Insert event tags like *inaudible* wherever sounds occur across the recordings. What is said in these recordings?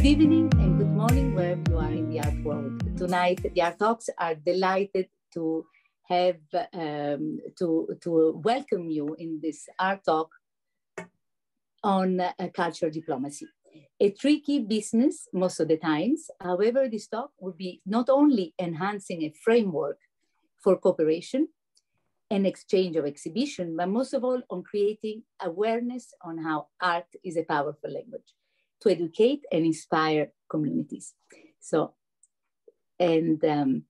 Good evening and good morning, wherever you are in the art world. Tonight, the Art Talks are delighted to have um, to to welcome you in this art talk on uh, cultural diplomacy. A tricky business most of the times. However, this talk will be not only enhancing a framework for cooperation and exchange of exhibition, but most of all on creating awareness on how art is a powerful language to educate and inspire communities. So, and um,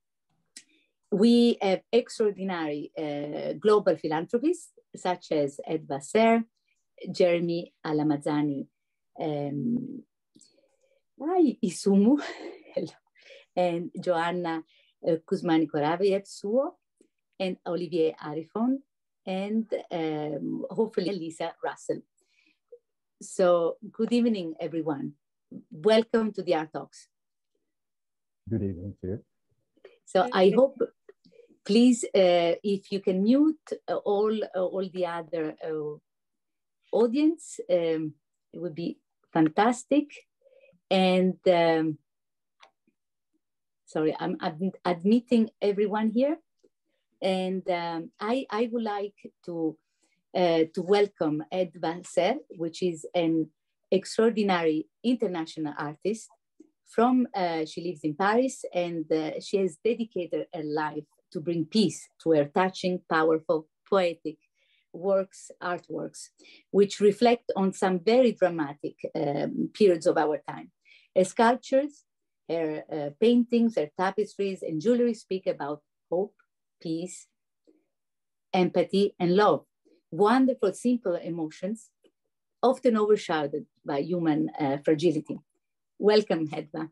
we have extraordinary uh, global philanthropists such as Hedva Ser, Jeremy Alamazani, um, Isumu, *laughs* and Johanna uh, Kouzmine and Olivier Arifon, and um, hopefully Lisa Russell. So good evening, everyone. Welcome to the Art Talks. Good evening to you. So I hope, please, uh, if you can mute uh, all uh, all the other uh, audience, um, it would be fantastic. And um, sorry, I'm ad admitting everyone here. And um, I, I would like to uh, to welcome Hedva Ser, which is an extraordinary international artist. From uh, she lives in Paris, and uh, she has dedicated her life to bring peace to her touching, powerful, poetic works, artworks, which reflect on some very dramatic um, periods of our time. Her sculptures, her uh, paintings, her tapestries, and jewelry speak about hope, peace, empathy, and love wonderful, simple emotions, often overshadowed by human uh, fragility. Welcome, Hedva.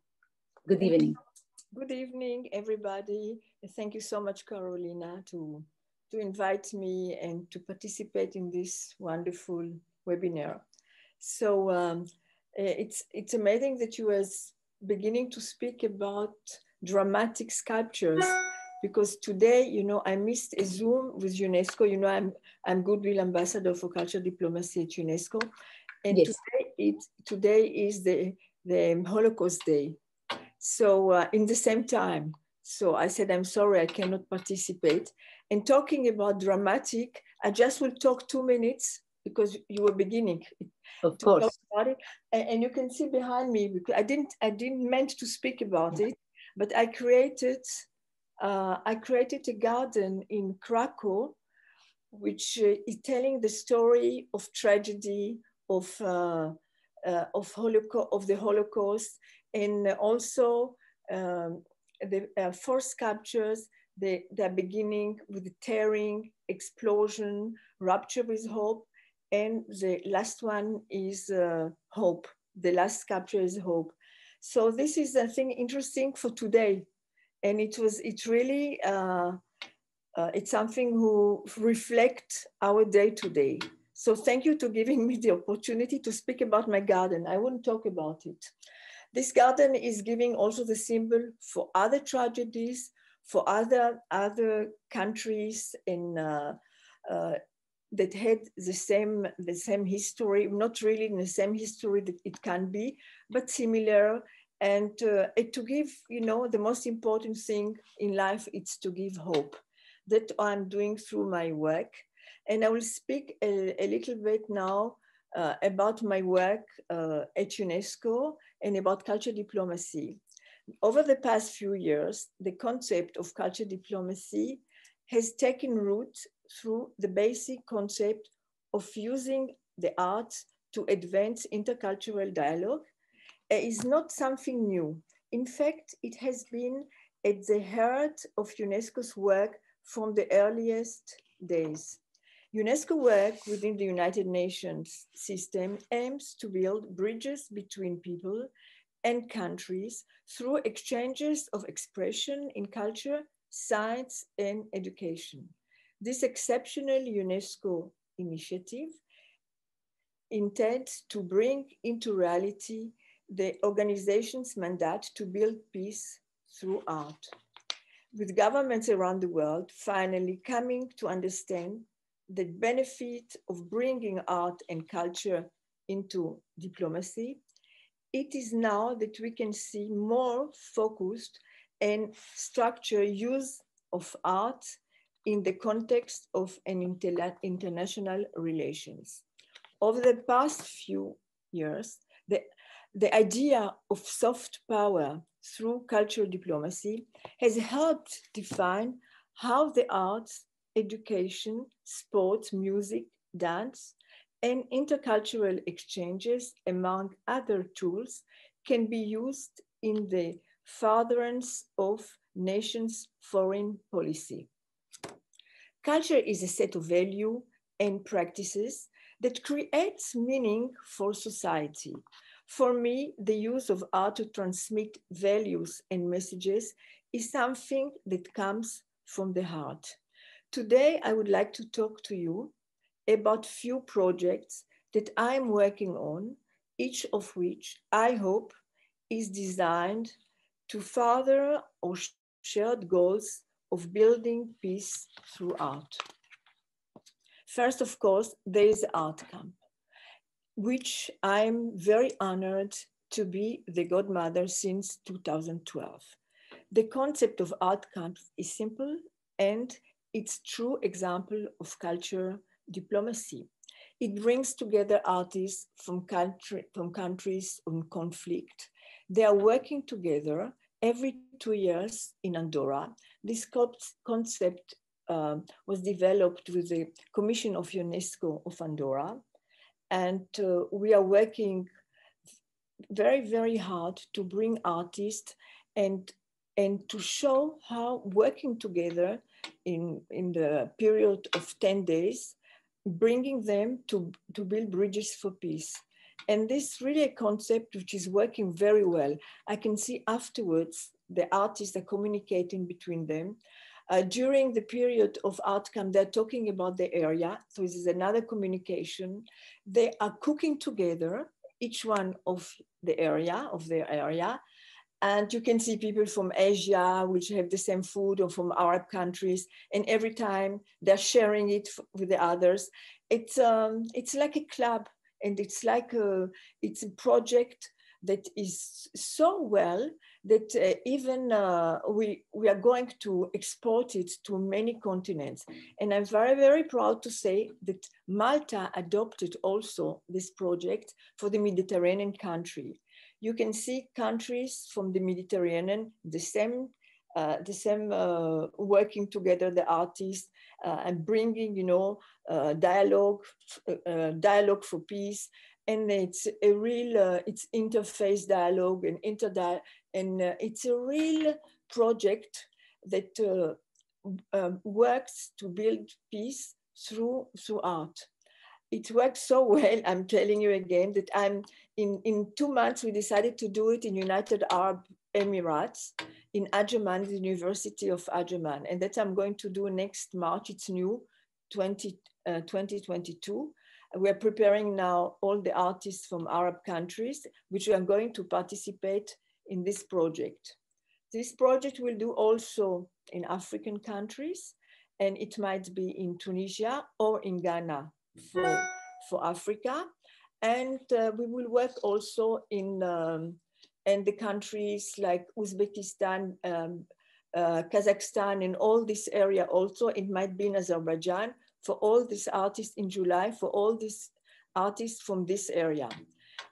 Good evening. Good evening, everybody. Thank you so much, Carolina, to, to invite me and to participate in this wonderful webinar. So um, it's, it's amazing that you were beginning to speak about dramatic sculptures because today, you know, I missed a Zoom with UNESCO. You know, I'm I'm Goodwill Ambassador for Cultural Diplomacy at UNESCO, and yes. today it today is the the Holocaust Day. So uh, in the same time, so I said I'm sorry I cannot participate. And talking about dramatic, I just will talk two minutes because you were beginning. Of course. And, and, you can see behind me because I didn't I didn't meant to speak about it, but I created uh, I created a garden in Krakow, which uh, is telling the story of tragedy, of, uh, uh of, of the Holocaust, and also um, the uh, four sculptures, they, they're beginning with tearing, explosion, rupture with hope, and the last one is uh, hope. The last sculpture is hope. So this is a thing interesting for today and it was it really uh, uh, it's something who reflect our day to day. So thank you to giving me the opportunity to speak about my garden. I wouldn't talk about it. This garden is giving also the symbol for other tragedies, for other other countries in uh, uh, that had the same the same history, not really in the same history that it can be, but similar and uh, to give you know the most important thing in life is to give hope that i'm doing through my work. And i will speak a, a little bit now uh, about my work uh, at unesco and about culture diplomacy. Over the past few years the concept of culture diplomacy has taken root through the basic concept of using the arts to advance intercultural dialogue Uh, is not something new. In fact, it has been at the heart of UNESCO's work from the earliest days. UNESCO work within the United Nations system aims to build bridges between people and countries through exchanges of expression in culture, science, and education. This exceptional UNESCO initiative intends to bring into reality the organization's mandate to build peace through art. With governments around the world finally coming to understand the benefit of bringing art and culture into diplomacy it is now that we can see more focused and structured use of art in the context of an international relations. Over the past few years, the, the idea of soft power through cultural diplomacy has helped define how the arts, education, sports, music, dance, and intercultural exchanges, among other tools, can be used in the furtherance of nations' foreign policy. Culture is a set of value and practices that creates meaning for society. For me, the use of art to transmit values and messages is something that comes from the heart. Today, I would like to talk to you about few projects that I'm working on, each of which I hope is designed to further our shared goals of building peace through art. First, of course, there is Art Camp, which I'm very honored to be the godmother since 2012. The concept of Art Camp is simple and it's true example of culture diplomacy. It brings together artists from, country, from countries in conflict. They are working together every two years in Andorra. This concept uh, was developed with the Commission of UNESCO of Andorra. And uh, we are working very, very hard to bring artists and, and to show how working together in, in the period of 10 days bringing them to, to build bridges for peace. And this really a concept which is working very well. I can see afterwards the artists are communicating between them. Uh, during the period of Art Camp, they're talking about the area. So this is another communication. They are cooking together, each one of the area, of their area. And you can see people from Asia, which have the same food, or from Arab countries. And every time they're sharing it with the others. It's, um, it's like a club, and it's like a, it's a project that is so well that uh, even uh, we, we are going to export it to many continents. And I'm very, very proud to say that Malta adopted also this project for the Mediterranean country you can see countries from the Mediterranean, the same, uh, the same uh, working together, the artists, uh, and bringing, you know, uh, dialogue, uh, uh, dialogue for peace. And it's a real, it's interface dialogue and inter and it's a real project that um, works to build peace through through art it works so *laughs* well, I'm telling you again, that I'm in, in two months, we decided to do it in United Arab Emirates in Ajman, the University of Ajman. And that I'm going to do next March. It's new, 20, uh, 2022. We're preparing now all the artists from Arab countries, which are going to participate in this project. This project will do also in African countries, and it might be in Tunisia or in Ghana for, for Africa. And uh, we will work also in, um, in the countries like Uzbekistan, um, uh, Kazakhstan, and all this area also. It might be in Azerbaijan for all these artists in July, for all these artists from this area.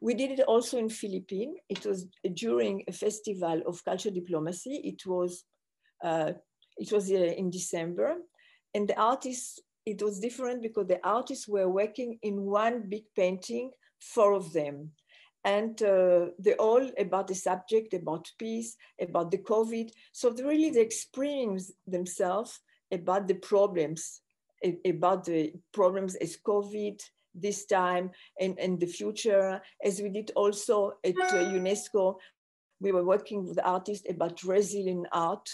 We did it also in Philippines. It was during a festival of cultural diplomacy. It was, uh, it was uh, in December. And the artists it was different because the artists were working in one big painting, four of them. And uh, they're all about the subject, about peace, about the COVID. So really they experience themselves about the problems, about the problems as COVID this time and, and the future, as we did also at uh, UNESCO. We were working with artists about resilient art,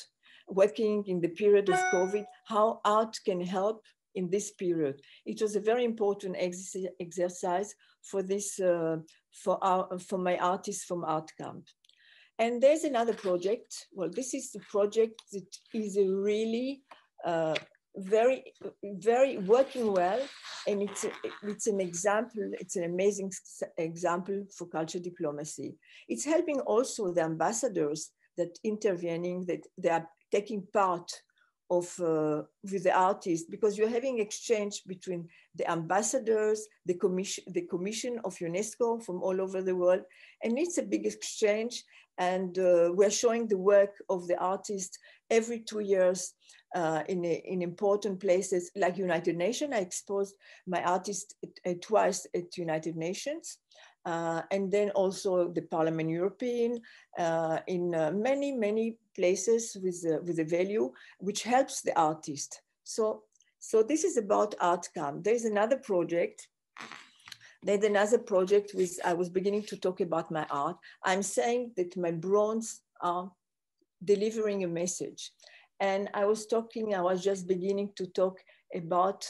working in the period of COVID, how art can help in this period. It was a very important ex exercise for this, uh, for, our, for my artists from Art Camp. And there's another project. Well, this is the project that is a really uh, very, very working well. And it's, a, it's an example, it's an amazing example for culture diplomacy. It's helping also the ambassadors that intervening, that they are taking part of uh, with the artist because you're having exchange between the ambassadors, the commission, the commission of UNESCO from all over the world, and it's a big exchange. And uh, we're showing the work of the artist every two years uh, in, in important places like United Nations. I exposed my artist uh, twice at United Nations. Uh, and then also the Parliament European uh, in uh, many, many places with, with a value which helps the artist. So, so this is about Art Camp. There's another project there's another project with, I was beginning to talk about my art. I'm saying that my bronze are delivering a message. And I was talking, I was just beginning to talk about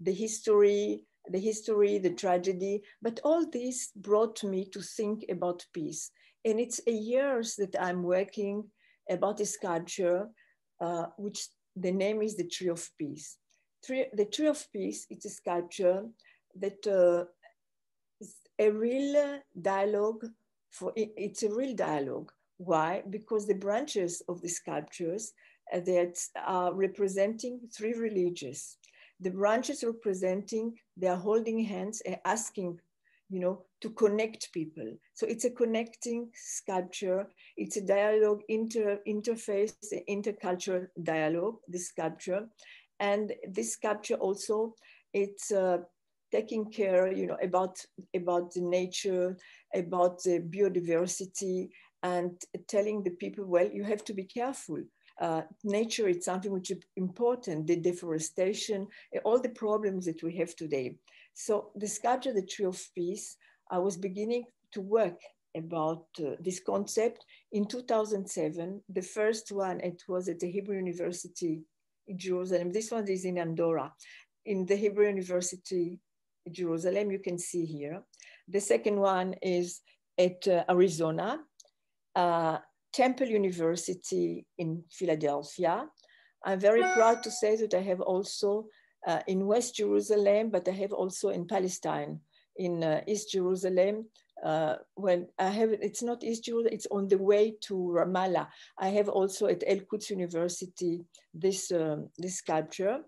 the history, the history, the tragedy, but all this brought me to think about peace. And it's a years that I'm working about a sculpture, uh, which the name is the Tree of Peace. Tree, the Tree of Peace, it's a sculpture that uh, is a real dialogue for, it's a real dialogue. Why? Because the branches of the sculptures uh, that are representing three religions. The branches representing, they are holding hands and asking, you know, to connect people. So it's a connecting sculpture. It's a dialogue, inter, interface, intercultural dialogue, this sculpture. And this sculpture also, it's uh, taking care, you know, about, about the nature, about the biodiversity, and telling the people, well, you have to be careful uh, nature is something which is important, the deforestation, all the problems that we have today. So the sculpture, the Tree of Peace, I was beginning to work about uh, this concept in 2007. The first one, it was at the Hebrew University in Jerusalem. This one is in Andorra. In the Hebrew University Jerusalem, you can see here. The second one is at uh, Arizona. Uh, Temple University in Philadelphia. I'm very proud to say that I have also uh, in West Jerusalem, but I have also in Palestine, in uh, East Jerusalem. Uh, when I have, it's not East Jerusalem, it's on the way to Ramallah. I have also at El Quds University this, um, this sculpture.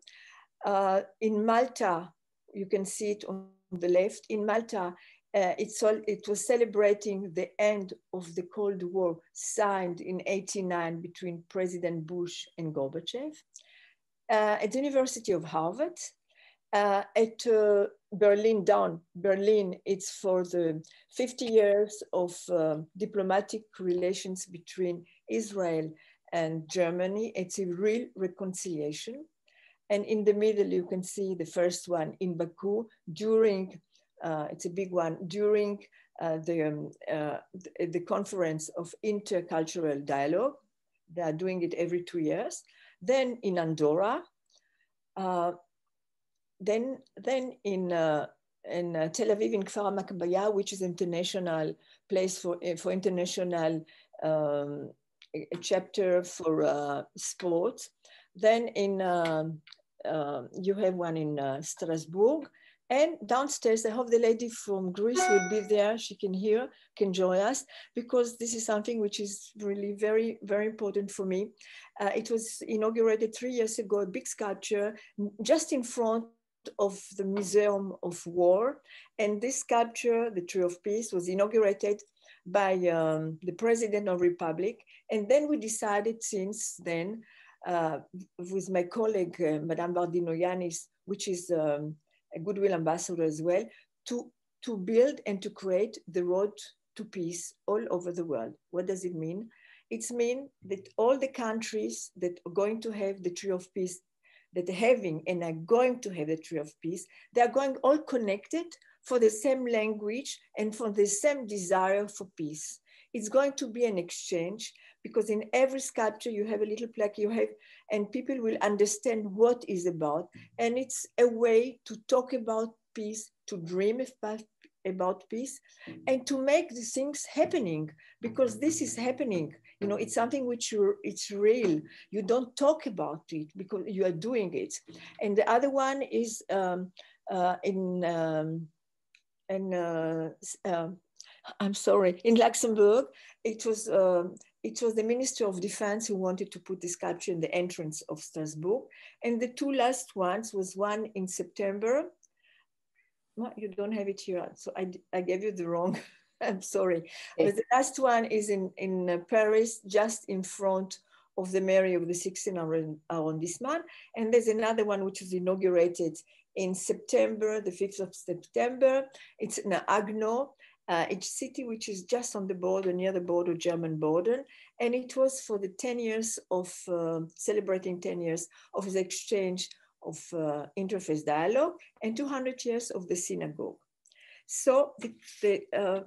Uh, in Malta, you can see it on the left. In Malta, uh, all, it was celebrating the end of the Cold War signed in 89 between President Bush and Gorbachev. Uh, at the University of Harvard, uh, at uh, Berlin Down, Berlin, it's for the 50 years of um, diplomatic relations between Israel and Germany. It's a real reconciliation. And in the middle, you can see the first one in Baku during uh, it's a big one during uh, the, um, uh, the, conference of intercultural dialogue. They are doing it every two years. Then in Andorra, then, then in in uh, Tel Aviv in Kfar Maccabiah, which is international place for, for international um, chapter for uh, sports. Then in, uh, you have one in Strasbourg, and downstairs, I hope the lady from Greece will be there. She can hear, can join us, because this is something which is really very, very important for me. Uh, it was inaugurated three years ago, a big sculpture just in front of the Museum of War. And this sculpture, the Tree of Peace, was inaugurated by um, the President of Republic. And then we decided since then, uh, with my colleague, uh, Madame Vardinoyannis, which is um, a goodwill ambassador as well, to, to build and to create the road to peace all over the world. What does it mean? It means that all the countries that are going to have the tree of peace, that are having and are going to have the tree of peace, they are going all connected for the same language and for the same desire for peace. It's going to be an exchange because in every sculpture you have a little plaque you have and people will understand what is about and it's a way to talk about peace to dream about, about peace and to make the things happening because this is happening You know, it's something which you it's real. You don't talk about it because you are doing it. And the other one is um, uh, in um, in uh, uh, I'm sorry, in Luxembourg, it was um, it was the Minister of Defense who wanted to put the sculpture in the entrance of Strasbourg. And the two last ones was one in September. Well, you don't have it here, so I, I gave you the wrong, *laughs* I'm sorry. But the last one is in, in uh, Paris, just in front of the Mairie of the 16th arrondissement. And there's another one which was inaugurated in September, the 5th of September. It's in Haguenau, uh, each city which is just on the border, near the border, German border. And it was for the 10 years of uh, celebrating 10 years of the exchange of uh, interfaith dialogue and 200 years of the synagogue. So the, the, uh,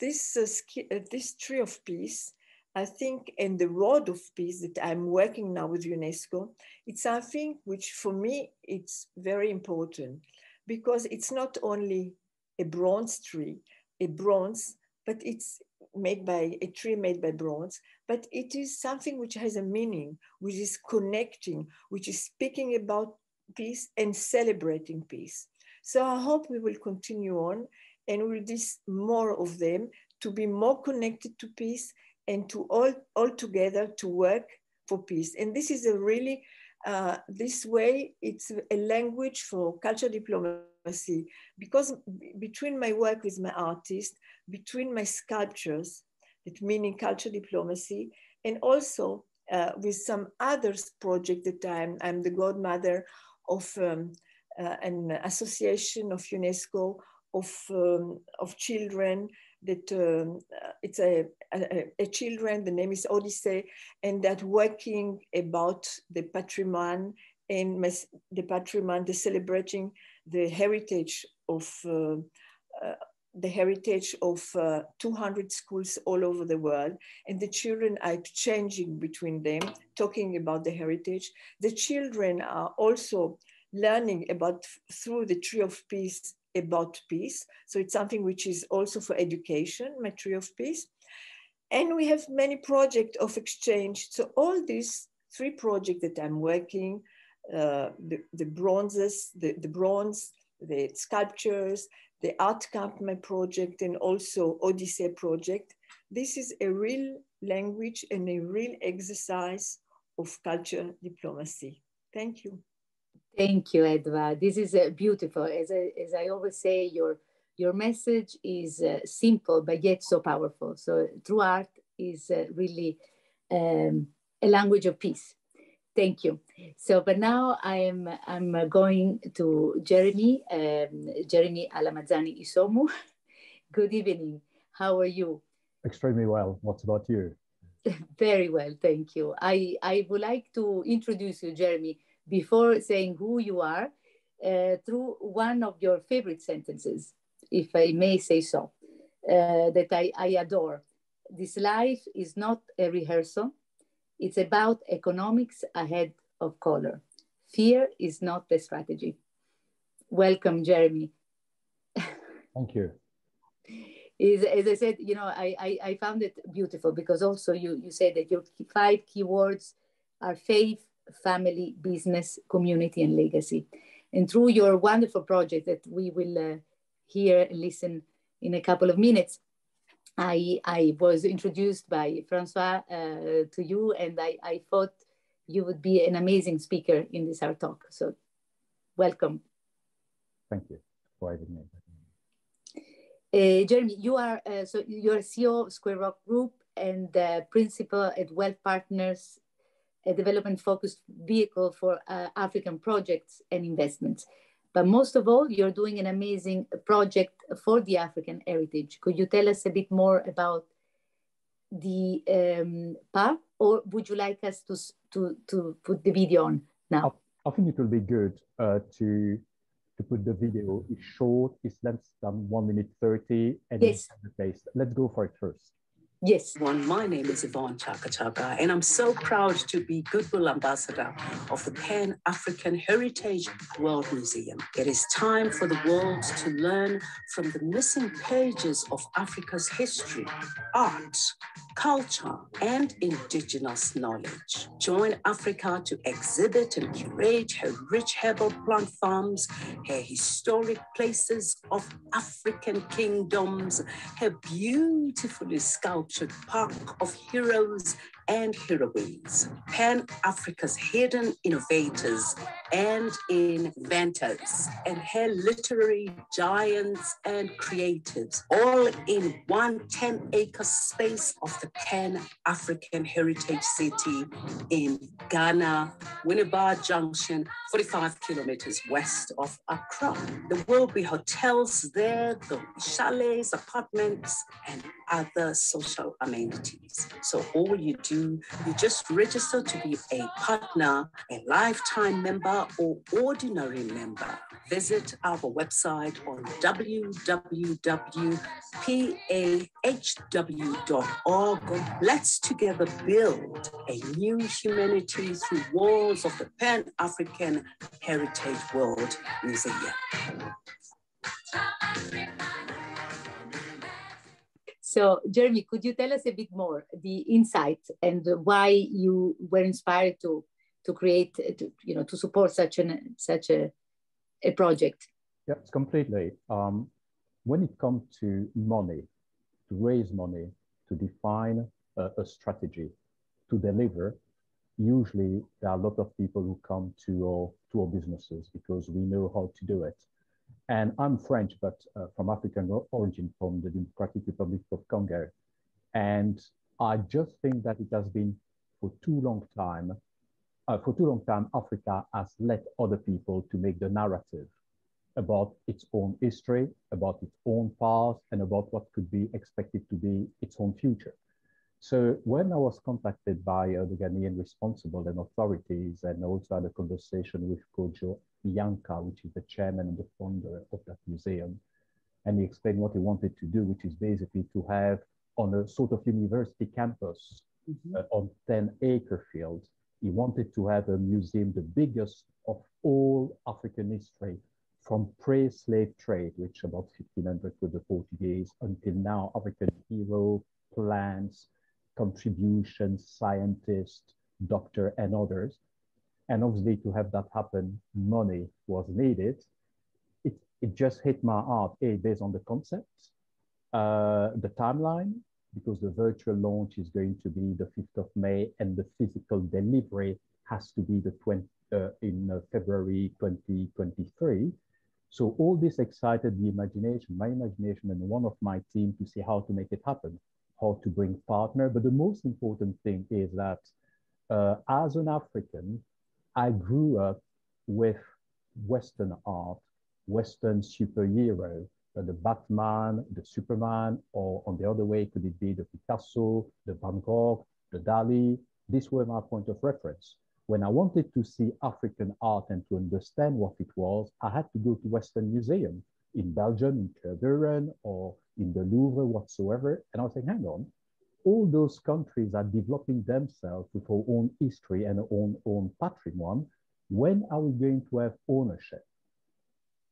this, uh, uh, this tree of peace, I think, and the road of peace that I'm working now with UNESCO, it's something which for me, it's very important because it's not only a bronze tree, a bronze, but it's made by a tree made by bronze, but it is something which has a meaning, which is connecting, which is speaking about peace and celebrating peace. So I hope we will continue on and we'll do more of them to be more connected to peace and to all, all together to work for peace. And this is a really, uh, this way, it's a language for culture diplomacy. Because between my work with my artist, between my sculptures, that meaning culture diplomacy, and also uh, with some other project that I'm, I'm the godmother of um, uh, an association of UNESCO of, um, of children that um, uh, it's a, a, a, children, the name is Odyssey, and that working about the patrimoine and the patrimoine, the celebrating the heritage of uh, uh, the heritage of uh, 200 schools all over the world and the children are exchanging between them talking about the heritage. The children are also learning about through the tree of peace about peace so it's something which is also for education my tree of peace and we have many projects of exchange so all these three projects that i'm working uh, the, the bronzes, the, the bronze, the sculptures, the art camp, my project, and also Odyssey project. This is a real language and a real exercise of culture diplomacy. Thank you. Thank you, Hedva. This is uh, beautiful. As I, as I always say, your, your message is uh, simple, but yet so powerful. So true art is uh, really um, a language of peace. Thank you. So, but now I'm I'm going to Jeremy, um, Jeremy Alamazani Isomu. *laughs* Good evening. How are you? Extremely well. What about you? *laughs* Very well, thank you. I I would like to introduce you, Jeremy, before saying who you are, uh, through one of your favorite sentences, if I may say so, uh, that I, I adore. This life is not a rehearsal it's about economics ahead of color. Fear is not the strategy. Welcome, Jeremy. Thank you. Is, as I said, you know, I, I, I found it beautiful because also you, you said that your five keywords are faith, family, business, community, and legacy. And through your wonderful project that we will uh, hear and listen in a couple of minutes, I, I was introduced by Francois uh, to you, and I, I thought you would be an amazing speaker in this art talk. So, welcome. Thank you for having me. Uh, Jeremy, you are uh, so you're CEO of Square Rock Group and uh, principal at Wealth Partners, a development-focused vehicle for uh, African projects and investments. But most of all, you're doing an amazing project for the African heritage. Could you tell us a bit more about the um, part, or would you like us to, to, to put the video on now? I, I think it will be good uh, to to put the video. It's short, it's less than one minute 30, and yes. the place. Let's go for it first. Yes. One, my name is Yvonne Chaka and I'm so proud to be Goodwill Ambassador of the Pan African Heritage World Museum. It is time for the world to learn from the missing pages of Africa's history, art, culture, and indigenous knowledge. Join Africa to exhibit and curate her rich herbal plant farms, her historic places of African kingdoms, her beautifully sculptured park of heroes and heroines, Pan Africa's hidden innovators and inventors, and her literary giants and creatives, all in one 10 acre space of the Pan African Heritage City in Ghana, Winneba Junction, 45 kilometers west of Accra. There will be hotels there, the chalets, apartments, and other social amenities. So all you do, you just register to be a partner, a lifetime member, or ordinary member. Visit our website on www.pahw.org. Let's together build a new humanity through walls of the Pan African Heritage World Museum. So, Jeremy, could you tell us a bit more the insight and why you were inspired to to create, to, you know, to support such an such a a project? Yes, completely. Um, when it comes to money, to raise money, to define a, a strategy, to deliver, usually there are a lot of people who come to our to our businesses because we know how to do it. And I'm French, but uh, from African origin, from the Democratic Republic of Congo. And I just think that it has been for too long time, uh, for too long time, Africa has let other people to make the narrative about its own history, about its own past, and about what could be expected to be its own future. So when I was contacted by uh, the Ghanaian responsible and authorities, and also had a conversation with Kojo Yankah, which is the chairman and the founder of that museum, and he explained what he wanted to do, which is basically to have on a sort of university campus mm-hmm. uh, on 10 acre field, he wanted to have a museum, the biggest of all African history, from pre-slave trade, which about 1500 with the Portuguese, until now, African hero, plants, contributions, scientists, doctor, and others. And obviously to have that happen, money was needed. It, it just hit my heart, A, based on the concept, uh, the timeline, because the virtual launch is going to be the 5th of May and the physical delivery has to be the 20, uh, in uh, February 2023. So all this excited the imagination, my imagination and one of my team to see how to make it happen how to bring partner. But the most important thing is that uh, as an African, I grew up with Western art, Western superhero, uh, the Batman, the Superman, or on the other way, could it be the Picasso, the Van Gogh, the Dali? These were my point of reference. When I wanted to see African art and to understand what it was, I had to go to Western Museum in Belgium, in Tervuren, or in the Louvre whatsoever. And I was saying, hang on, all those countries are developing themselves with our own history and our own, own patrimony. When are we going to have ownership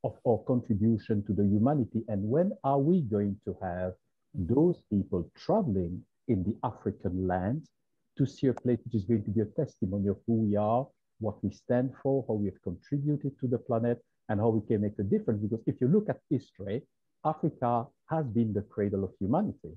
of our contribution to the humanity? And when are we going to have those people traveling in the African land to see a place which is going to be a testimony of who we are, what we stand for, how we have contributed to the planet, and how we can make a difference. Because if you look at history, Africa has been the cradle of humanity.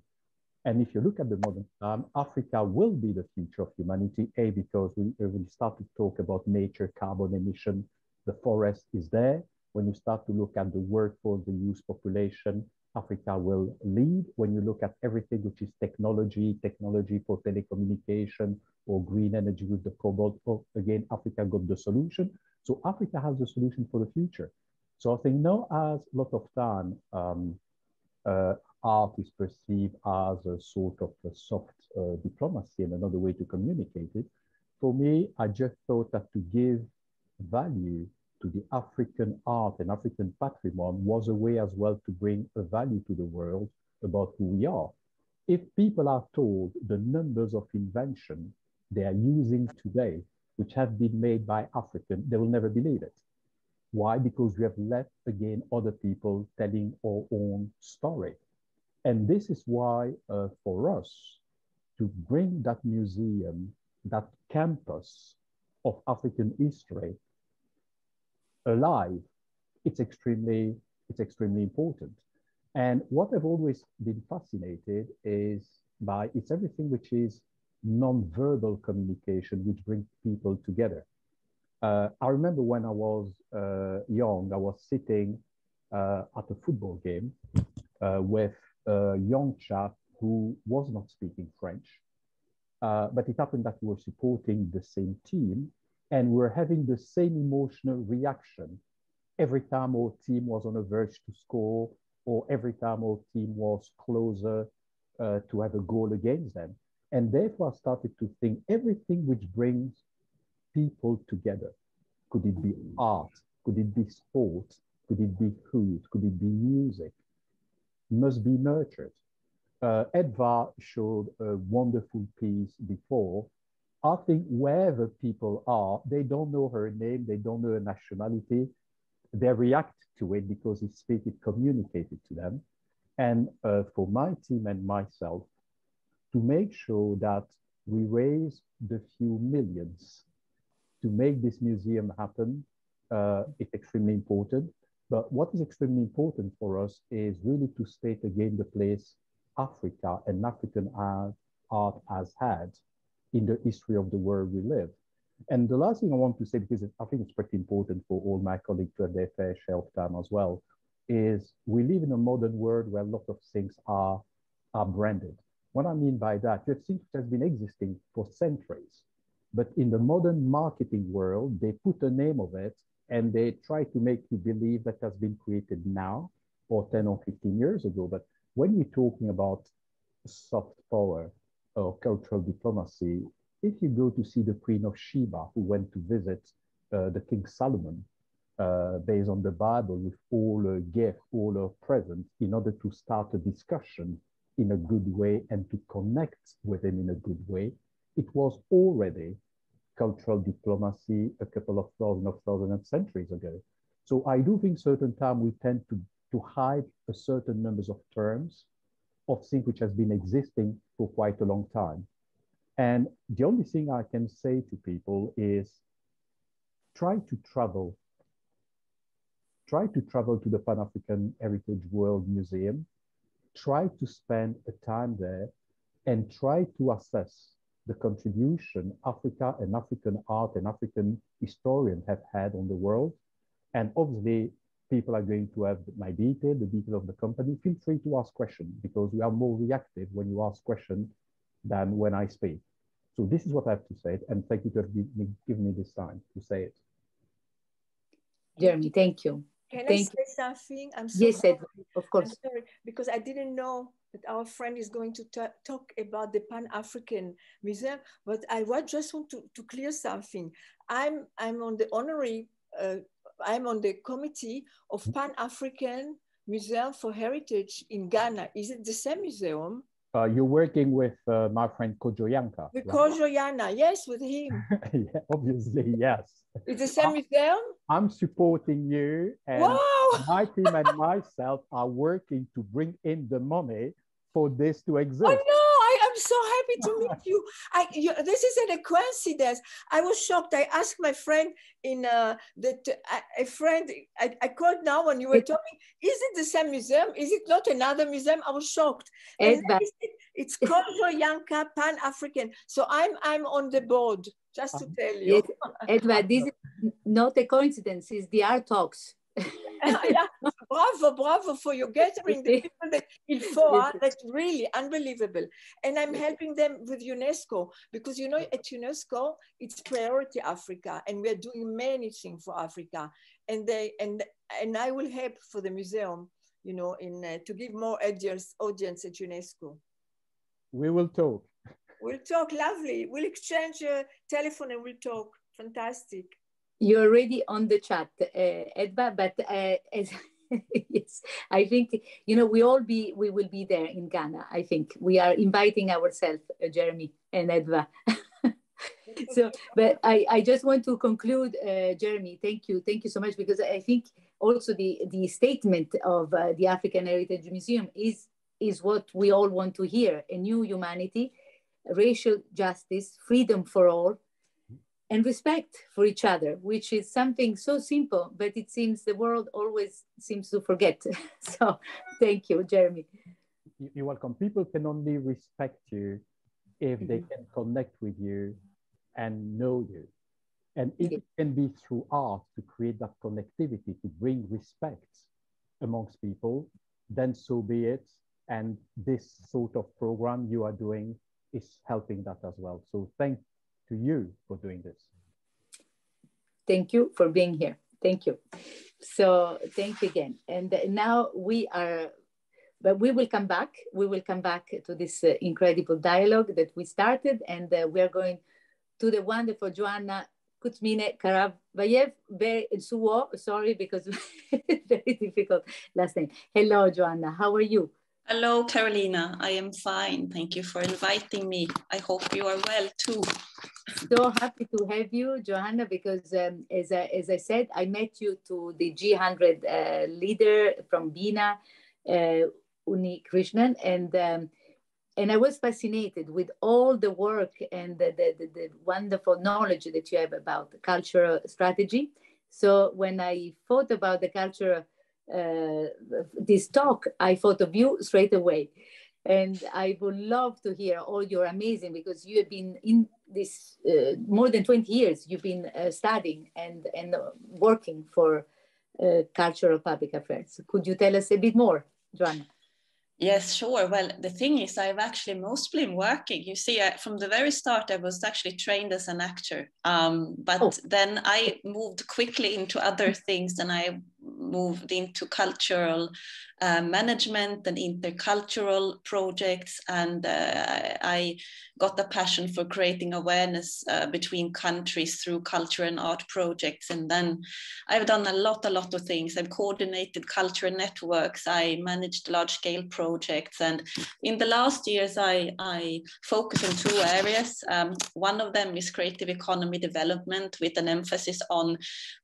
And if you look at the modern time, Africa will be the future of humanity, A, because we, when you start to talk about nature, carbon emission, the forest is there. When you start to look at the workforce, the youth population, Africa will lead. When you look at everything which is technology, technology for telecommunication or green energy with the cobalt, oh, again, Africa got the solution. So Africa has the solution for the future. So I think now as a lot of time, um, uh, art is perceived as a sort of a soft uh, diplomacy and another way to communicate it. For me, I just thought that to give value to the African art and African patrimony was a way as well to bring a value to the world about who we are. if people are told the numbers of invention they are using today, which have been made by African, they will never believe it. Why? Because we have left again other people telling our own story. And this is why uh, for us to bring that museum, that campus of African history alive, it's extremely, it's extremely important. And what I've always been fascinated is by, it's everything which is non-verbal communication, which brings people together. Uh, I remember when I was uh, young, I was sitting uh, at a football game uh, with a young chap who was not speaking French, uh, but it happened that we were supporting the same team and we were having the same emotional reaction every time our team was on a verge to score or every time our team was closer uh, to have a goal against them. And therefore, I started to think everything which brings people together could it be art? Could it be sport? Could it be food? Could it be music? Must be nurtured. Uh, Hedva showed a wonderful piece before. I think wherever people are, they don't know her name, they don't know her nationality, they react to it because it speak, it communicated to them. And uh, for my team and myself, to make sure that we raise the few millions to make this museum happen uh, is extremely important. But what is extremely important for us is really to state again the place Africa and African art, art has had in the history of the world we live. And the last thing I want to say, because I think it's pretty important for all my colleagues to have their fair share of time as well, is we live in a modern world where a lot of things are, are branded. What I mean by that, you have things which has been existing for centuries, but in the modern marketing world, they put a name of it and they try to make you believe that has been created now or 10 or 15 years ago. But when you're talking about soft power or cultural diplomacy, if you go to see the Queen of Sheba, who went to visit uh, the King Solomon, uh, based on the Bible with all her gifts, all her presents, in order to start a discussion in a good way and to connect with him in a good way, it was already cultural diplomacy a couple of thousand of thousand of centuries ago. So I do think certain time we tend to, to hide a certain numbers of terms of things which has been existing for quite a long time. And the only thing I can say to people is try to travel. Try to travel to the Pan-African Heritage World Museum. Try to spend a time there and try to assess the contribution Africa and African art and African historians have had on the world. And obviously, people are going to have my detail, the detail of the company. Feel free to ask questions because we are more reactive when you ask questions than when I speak. So this is what I have to say, and thank you for giving me this time to say it. Jeremy, thank you. Can thank I say you. something? I'm sorry. Yes, of course. I'm sorry, because I didn't know that our friend is going to talk about the Pan-African Museum, but I just want to, to clear something. I'm, I'm on the honorary, uh, I'm on the committee of Pan-African Museum for Heritage in Ghana. Is it the same museum? Uh, you're working with uh, my friend Kojo Yankah. With right? Kojo Yana, yes, with him. *laughs* yeah, obviously, yes. It's the same with them. I'm supporting you, and wow. *laughs* my team and myself are working to bring in the money for this to exist. Oh, no happy to meet you. I, you, this isn't a coincidence. I was shocked. I asked my friend in uh, that uh, a friend. I, I called now when you were talking. Is it the same museum? Is it not another museum? I was shocked. It's, it's called Yankah Pan African. So I'm I'm on the board. Just to tell you. Edward, this is not a coincidence. It's the art talks. Yeah, bravo, bravo for you gathering the *laughs* people that il faut. Huh? That's really unbelievable. And I'm helping them with UNESCO because you know at UNESCO it's priority Africa, and we're doing many things for Africa. And they and and I will help for the museum, you know, in uh, to give more audience audience at UNESCO. We will talk. We'll talk. Lovely. We'll exchange a telephone and we'll talk. Fantastic you're already on the chat, uh, Hedva, but uh, as, *laughs* yes, I think you know we all be we will be there in Ghana. I think we are inviting ourselves, uh, Jeremy and Hedva. *laughs* so, but I, I just want to conclude, uh, Jeremy. Thank you, thank you so much because I think also the the statement of uh, the African Heritage Museum is is what we all want to hear: a new humanity, racial justice, freedom for all, and respect for each other, which is something so simple, but it seems the world always seems to forget. *laughs* so thank you, Jeremy. You're welcome. People can only respect you if they mm-hmm. can connect with you and know you. And it can be through art to create that connectivity, to bring respect amongst people, then so be it. And this sort of program you are doing is helping that as well. So thank to you for doing this. Thank you for being here. Thank you. So thank you again. And now we are, but we will come back. We will come back to this uh, incredible dialogue that we started and uh, we are going to the wonderful Johanna Kouzmine Karavaïeff, very Suo, sorry, because *laughs* very difficult last name. Hello, Johanna, how are you? Hello, Carolina. I am fine. Thank you for inviting me. I hope you are well too. So happy to have you, Johanna, because um, as, I, as I said, I met you to the G100 uh, leader from Bina, uh, Uni Krishnan, and um, and I was fascinated with all the work and the, the, the, the wonderful knowledge that you have about cultural strategy. So when I thought about the culture uh, this talk, I thought of you straight away. And I would love to hear all your amazing, because you have been in this uh, more than 20 years, you've been uh, studying and, and working for uh, cultural public affairs. Could you tell us a bit more, Johanna? Yes, sure. Well, the thing is, I've actually mostly been working. You see, I, from the very start, I was actually trained as an actor. Um, but oh. then I moved quickly into other things and I moved into cultural uh, management and intercultural projects. And uh, I got a passion for creating awareness uh, between countries through culture and art projects. And then I've done a lot, a lot of things. I've coordinated cultural networks. I managed large scale projects. And in the last years, I, I focus on two areas. Um, one of them is creative economy development with an emphasis on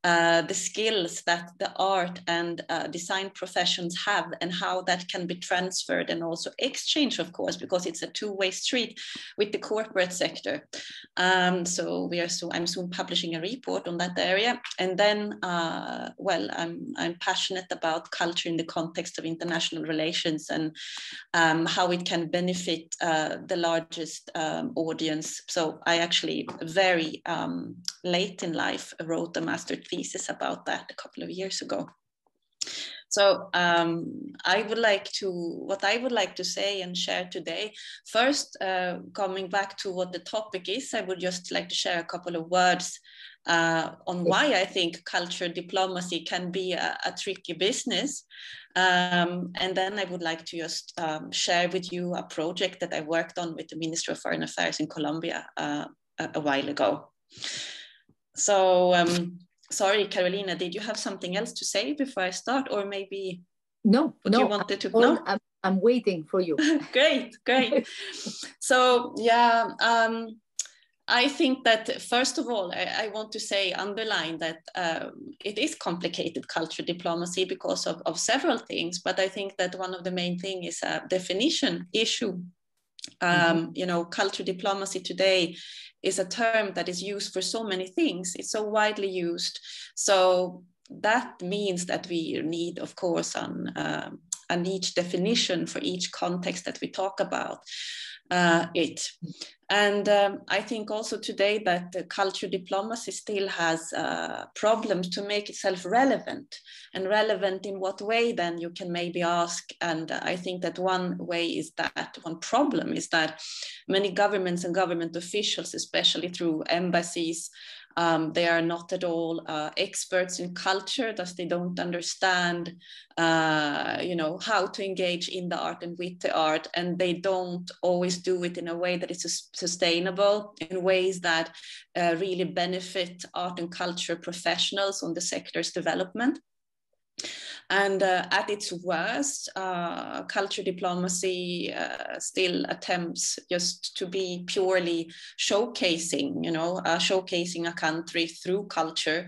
uh, the skills that the art and uh, design professions have and how that can be transferred and also exchanged, of course, because it's a two-way street with the corporate sector. Um, so we are so I'm soon publishing a report on that area. And then, uh, well, I'm, I'm passionate about culture in the context of international relations and um, how it can benefit uh, the largest um, audience. So I actually very um, late in life wrote a master thesis about that a couple of years ago. So um, I would like to, what I would like to say and share today, first, uh, coming back to what the topic is, I would just like to share a couple of words uh, on why I think culture diplomacy can be a, a tricky business. Um, and then I would like to just um, share with you a project that I worked on with the Ministry of Foreign Affairs in Colombia uh, a, a, while ago. So um, sorry, Carolina, did you have something else to say before I start, or maybe no, no, you wanted to? No, I'm, I'm waiting for you. *laughs* great, great. *laughs* so yeah, um, I think that first of all, I, I want to say underline that um, it is complicated culture diplomacy because of, of several things. But I think that one of the main thing is a definition issue. Um, mm-hmm. You know, culture diplomacy today is a term that is used for so many things. It's so widely used. So that means that we need, of course, an, a niche definition for each context that we talk about uh, it. And um, I think also today that the culture diplomacy still has uh, problems to make itself relevant. And relevant in what way, then you can maybe ask. And I think that one way is that one problem is that many governments and government officials, especially through embassies, um, they are not at all uh, experts in culture, thus they don't understand, uh, you know, how to engage in the art and with the art, and they don't always do it in a way that is sustainable, in ways that uh, really benefit art and culture professionals on the sector's development. And uh, at its worst, uh, culture diplomacy uh, still attempts just to be purely showcasing, you know, uh, showcasing a country through culture.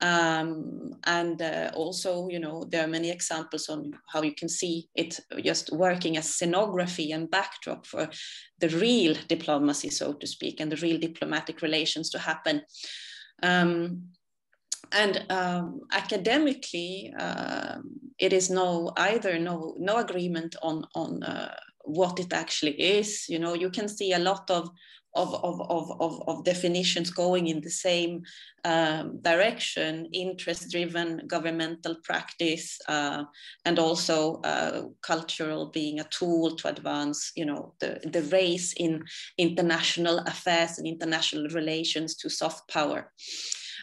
Um, and uh, also, you know, there are many examples on how you can see it just working as scenography and backdrop for the real diplomacy, so to speak, and the real diplomatic relations to happen. Um, and um, academically, uh, it is no either no no agreement on on uh, what it actually is. You know, you can see a lot of of, of, of, of, definitions going in the same um, direction, interest-driven governmental practice, uh, and also uh, cultural being a tool to advance, you know, the, the race in international affairs and international relations to soft power.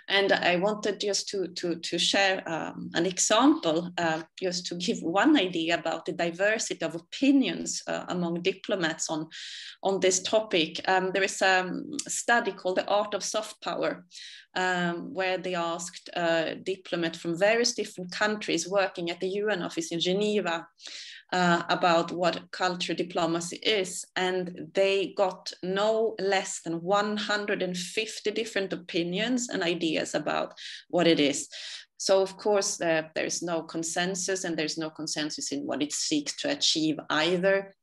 And I wanted just to, to, to share um, an example, uh, just to give one idea about the diversity of opinions uh, among diplomats on, on this topic. Um, there is a study called The Art of Soft Power, um, where they asked uh, diplomats from various different countries working at the UN office in Geneva uh, about what culture diplomacy is, and they got no less than 150 different opinions and ideas about what it is. So, of course, uh, there's no consensus, and there's no consensus in what it seeks to achieve either.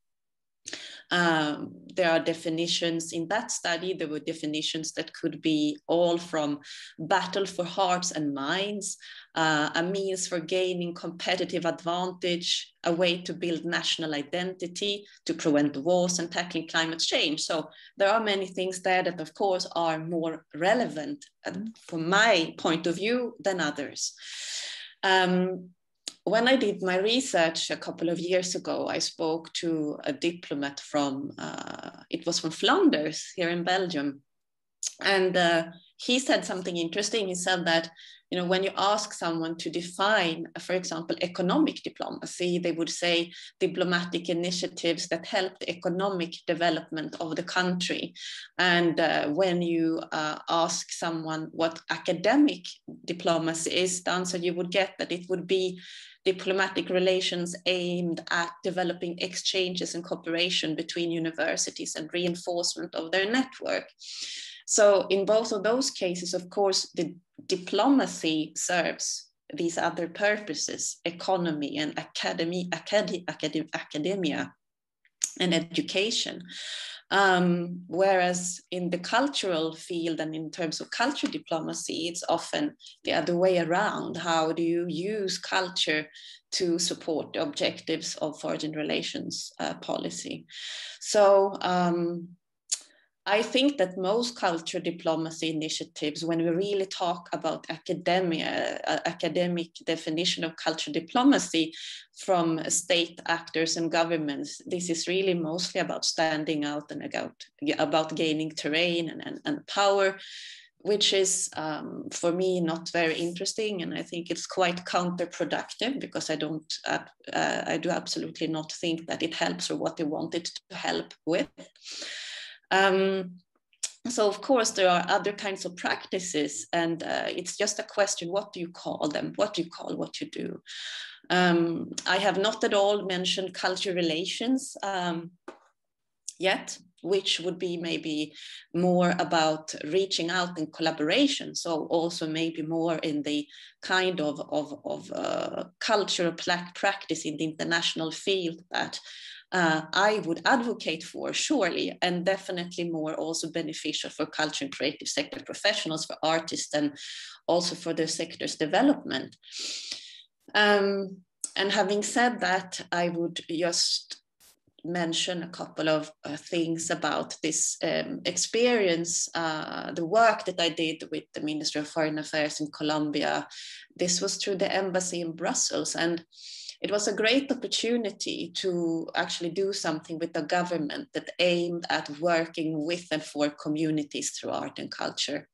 Um, there are definitions in that study, there were definitions that could be all from battle for hearts and minds, uh, a means for gaining competitive advantage, a way to build national identity, to prevent wars and tackling climate change. So there are many things there that, of course, are more relevant uh, from my point of view than others. Um, when I did my research a couple of years ago, I spoke to a diplomat from, uh, it was from Flanders here in Belgium. And uh, he said something interesting. He said that you know, when you ask someone to define, for example, economic diplomacy, they would say diplomatic initiatives that help the economic development of the country. And uh, when you uh, ask someone what academic diplomacy is, the answer you would get that it would be diplomatic relations aimed at developing exchanges and cooperation between universities and reinforcement of their network. So in both of those cases, of course, the diplomacy serves these other purposes, economy and academy, acad acad academia and education. Um, whereas in the cultural field and in terms of culture diplomacy, it's often the other way around. How do you use culture to support the objectives of foreign relations uh, policy? So um, I think that most culture diplomacy initiatives, when we really talk about academia, uh, academic definition of culture diplomacy from state actors and governments, this is really mostly about standing out and about, about gaining terrain and, and, and power, which is um, for me not very interesting. And I think it's quite counterproductive because I don't, uh, uh, I do absolutely not think that it helps or what they want it to help with. Um, so of course there are other kinds of practices and uh, it's just a question what do you call them? What do you call what you do? Um, i have not at all mentioned culture relations um, yet which would be maybe more about reaching out in collaboration. So also maybe more in the kind of, of, of uh, cultural practice in the international field that uh, I would advocate for, surely, and definitely more also beneficial for culture and creative sector professionals, for artists, and also for the sector's development. Um, and having said that, I would just mention a couple of uh, things about this um, experience, uh, the work that I did with the Ministry of Foreign Affairs in Colombia. This was through the embassy in Brussels. And it was a great opportunity to actually do something with the government that aimed at working with and for communities through art and culture.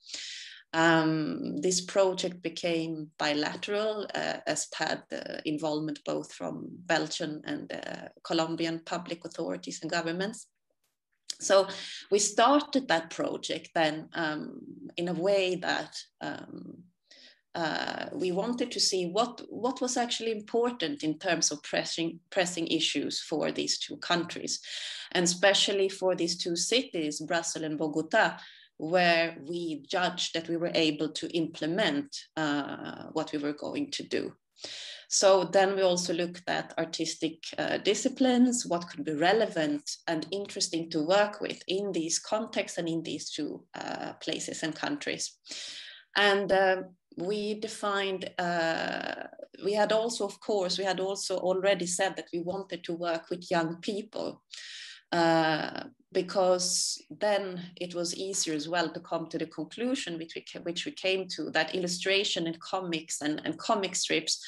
Um, this project became bilateral uh, as had uh, involvement both from Belgian and uh, Colombian public authorities and governments. So we started that project then um, in a way that um, uh, we wanted to see what, what was actually important in terms of pressing, pressing issues for these two countries, and especially for these two cities, Brussels and Bogota, where we judged that we were able to implement uh, what we were going to do. So then we also looked at artistic uh, disciplines, what could be relevant and interesting to work with in these contexts and in these two uh, places and countries. And uh, we defined, uh, we had also, of course, we had also already said that we wanted to work with young people. Uh, because then it was easier as well to come to the conclusion which we, which we came to that illustration and comics and, and comic strips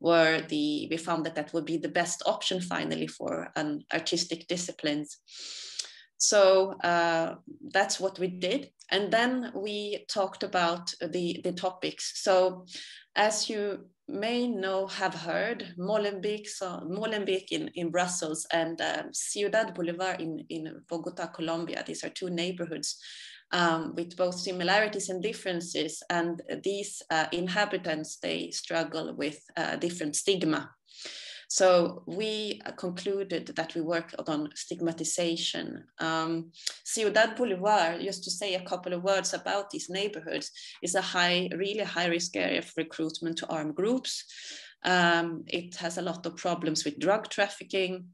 were the we found that that would be the best option finally for an artistic disciplines so uh, that's what we did and then we talked about the the topics so as you may know have heard Molenbeek, so Molenbeek in, in Brussels and um, Ciudad Bolivar in, in Bogota, Colombia. These are two neighborhoods um, with both similarities and differences. And these uh, inhabitants, they struggle with uh, different stigma. So we concluded that we work on stigmatization. Um, Ciudad Bolivar, just to say a couple of words about these neighborhoods, is a high, really high risk area for recruitment to armed groups. Um, it has a lot of problems with drug trafficking,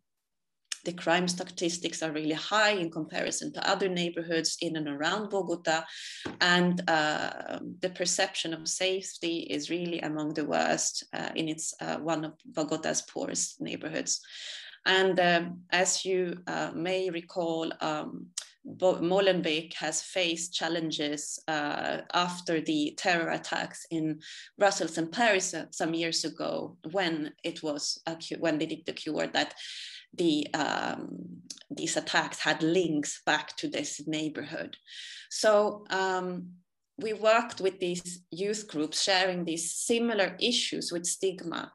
the crime statistics are really high in comparison to other neighborhoods in and around Bogota. And uh, the perception of safety is really among the worst uh, in its uh, one of Bogota's poorest neighborhoods. And um, as you uh, may recall, um, Molenbeek has faced challenges uh, after the terror attacks in Brussels and Paris uh, some years ago, when it was when they did the cure that the um, these attacks had links back to this neighborhood. So um, we worked with these youth groups sharing these similar issues with stigma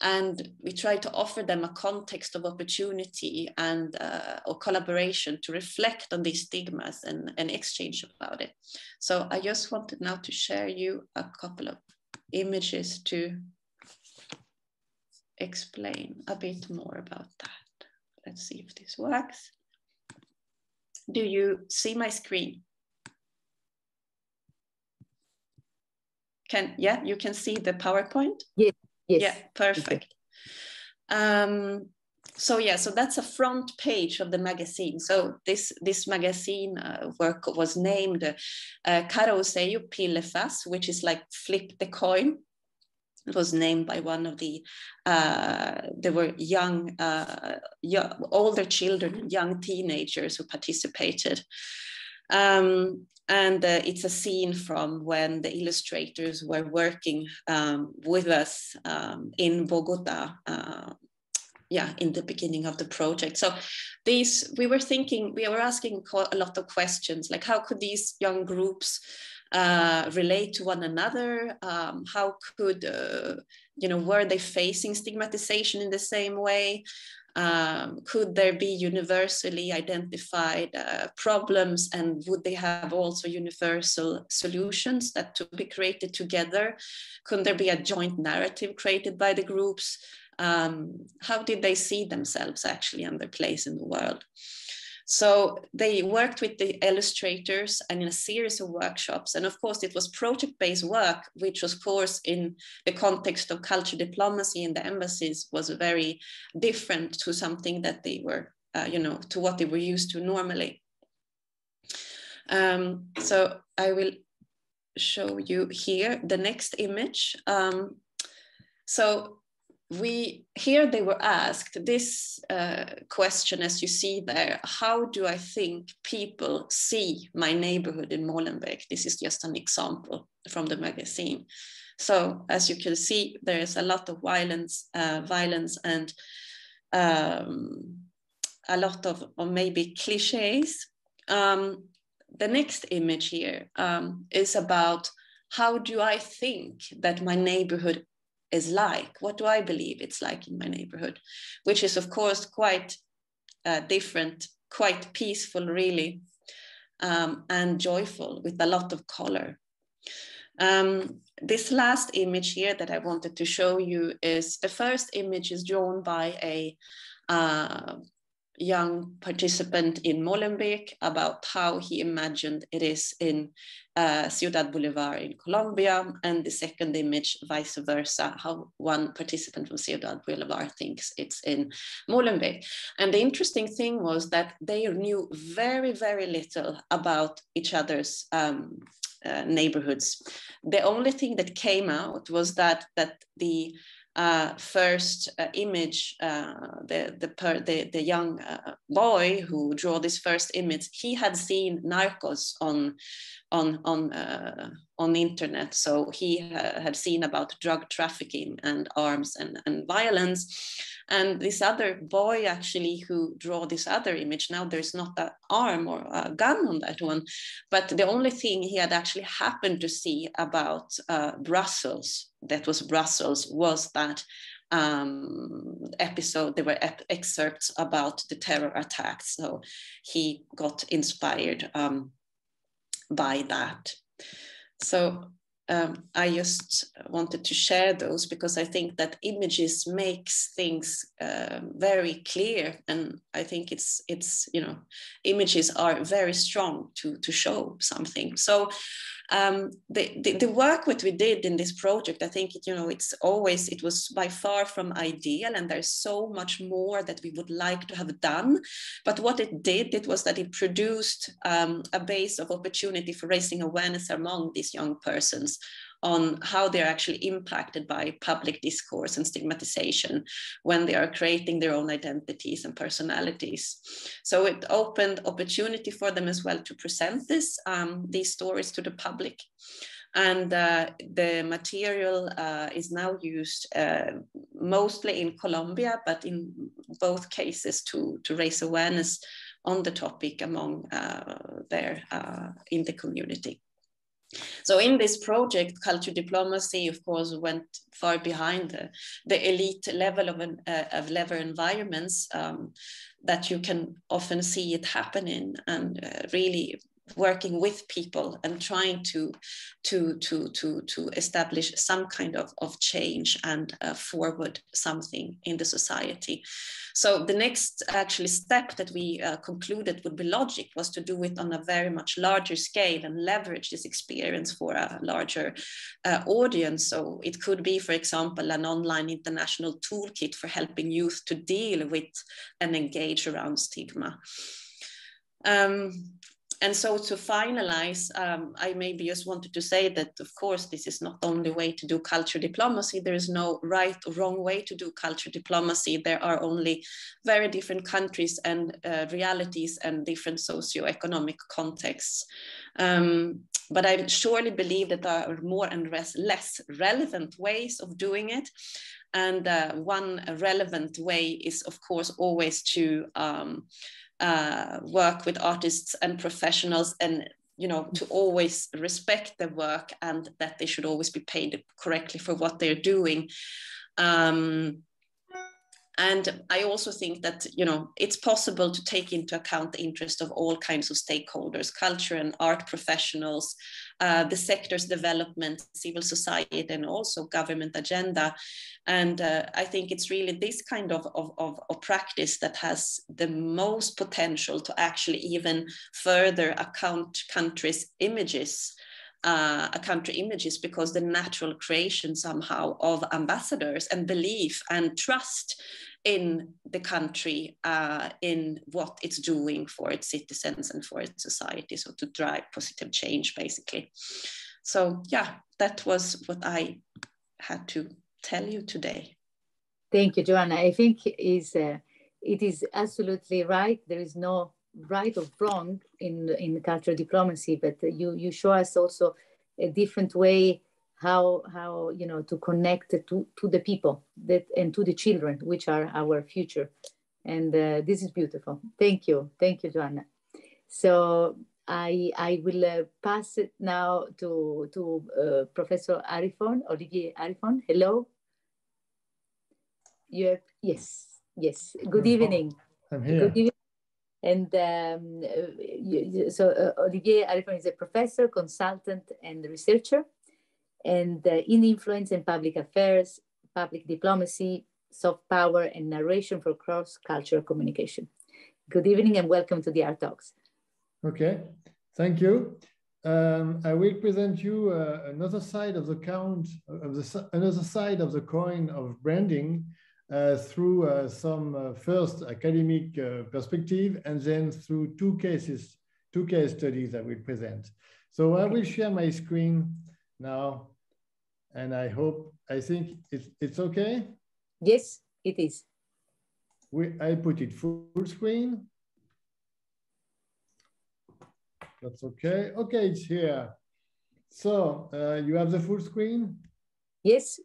and we tried to offer them a context of opportunity and uh, or collaboration to reflect on these stigmas and, and exchange about it so i just wanted now to share you a couple of images to explain a bit more about that Let's see if this works. Do you see my screen? Can, yeah, you can see the PowerPoint? Yes, yes. Yeah, perfect. Um, so yeah, so that's a front page of the magazine. So this this magazine uh, work was named uh, Cara o Sello Pile ou Face, which is like flip the coin. It was named by one of the, uh, there were young, uh, young, older children, young teenagers who participated. Um, and uh, it's a scene from when the illustrators were working um, with us um, in Bogota uh, yeah in the beginning of the project so these we were thinking we were asking a lot of questions like how could these young groups uh, relate to one another? Um, how could, uh, you know, were they facing stigmatization in the same way? Um, could there be universally identified uh, problems and would they have also universal solutions that to be created together? Could there be a joint narrative created by the groups? Um, how did they see themselves actually and their place in the world? So they worked with the illustrators and in a series of workshops. And of course, it was project-based work, which of course, in the context of culture diplomacy in the embassies was very different to something that they were, uh, you know, to what they were used to normally. Um, so I will show you here the next image. Um, so we here they were asked this uh, question as you see there how do i think people see my neighborhood in molenbeek? This is just an example from the magazine. So as you can see there is a lot of violence uh, violence and um, a lot of or maybe cliches. Um, the next image here um, is about how do i think that my neighborhood is like. What do I believe it's like in my neighborhood? Which is, of course, quite uh, different, quite peaceful, really, um, and joyful with a lot of color. Um, this last image here that I wanted to show you is the first image is drawn by a uh, young participant in Molenbeek about how he imagined it is in uh, Ciudad Bolivar in Colombia, and the second image, vice versa, how one participant from Ciudad Bolivar thinks it's in Molenbeek. And the interesting thing was that they knew very, very little about each other's um, uh, neighborhoods. The only thing that came out was that that the uh, first uh, image, uh, the, the, per, the, the young uh, boy who drew this first image, he had seen Narcos on, on, on, uh, on the internet. So he had seen about drug trafficking and arms and, and violence. And this other boy actually who draw this other image, now there's not an arm or a gun on that one, but the only thing he had actually happened to see about uh, Brussels that was Brussels was that um, episode, there were excerpts about the terror attacks. So he got inspired um, by that. So um, I just wanted to share those because I think that images makes things uh, very clear, and I think it's it's you know images are very strong to to show something. So um, the, the, the work that we did in this project, I think, you know, it's always, it was by far from ideal and there's so much more that we would like to have done. But what it did, it was that it produced um, a base of opportunity for raising awareness among these young persons on how they're actually impacted by public discourse and stigmatization when they are creating their own identities and personalities. So it opened opportunity for them as well to present this, um, these stories to the public. And uh, the material uh, is now used uh, mostly in Colombia, but in both cases to, to raise awareness on the topic among uh, there uh, in the community. So in this project, culture diplomacy, of course, went far behind the, the elite level of, an, uh, of level environments um, that you can often see it happening and uh, really working with people and trying to to to to to establish some kind of, of change and uh, forward something in the society so the next actually step that we uh, concluded would be logic was to do it on a very much larger scale and leverage this experience for a larger uh, audience. So it could be, for example, an online international toolkit for helping youth to deal with and engage around stigma. Um, and so to finalize, um, I maybe just wanted to say that, of course, this is not the only way to do culture diplomacy. There is no right or wrong way to do culture diplomacy. There are only very different countries and uh, realities and different socio-economic contexts. Um, but I surely believe that there are more and less relevant ways of doing it. And uh, one relevant way is, of course, always to um, uh, work with artists and professionals and you know to always respect their work and that they should always be paid correctly for what they're doing. Um, and I also think that you know it's possible to take into account the interest of all kinds of stakeholders, culture and art professionals, uh, the sector's development, civil society, and also government agenda. And uh, I think it's really this kind of, of, of, of, practice that has the most potential to actually even further account countries' images uh, a country images because the natural creation somehow of ambassadors and belief and trust in the country uh, in what it's doing for its citizens and for its society so to drive positive change basically. So yeah that was what i had to tell you today. Thank you johanna. I think is uh, it is absolutely right. There is no right or wrong in in cultural diplomacy but you you show us also a different way how how you know to connect to to the people that and to the children which are our future. And uh, this is beautiful. Thank you. Thank you johanna. So i i will uh, pass it now to to uh, professor arifon olivier arifon. Hello? You have yes yes. Good evening. I'm here. Good evening. And um, uh, so uh, olivier arifon is a professor consultant and researcher and uh, in influence and public affairs, public diplomacy, soft power, and narration for cross-cultural communication. Good evening and welcome to the Art Talks. Okay, thank you. Um, I will present you uh, another side of the count of the another side of the coin of branding uh, through uh, some uh, first academic uh, perspective and then through two cases, two case studies I will present. So I will share my screen now, and I hope I think it's it's okay. Yes, it is. We I put it full screen. That's okay. Okay, it's here. So uh, you have the full screen? Yes.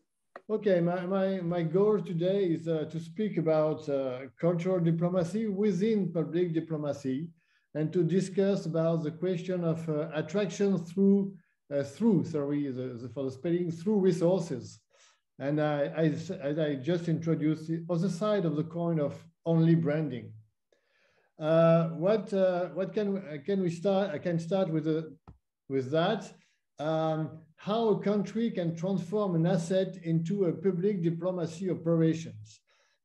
Okay, my, my, my goal today is uh, to speak about uh, cultural diplomacy within public diplomacy and to discuss about the question of uh, attraction through, through sorry, the, the, for the spelling, through resources. And I, I, I just introduced, the other side of the coin of only branding. Uh, what uh, what can can we start? I can start with a, with that. Um, how a country can transform an asset into a public diplomacy operations.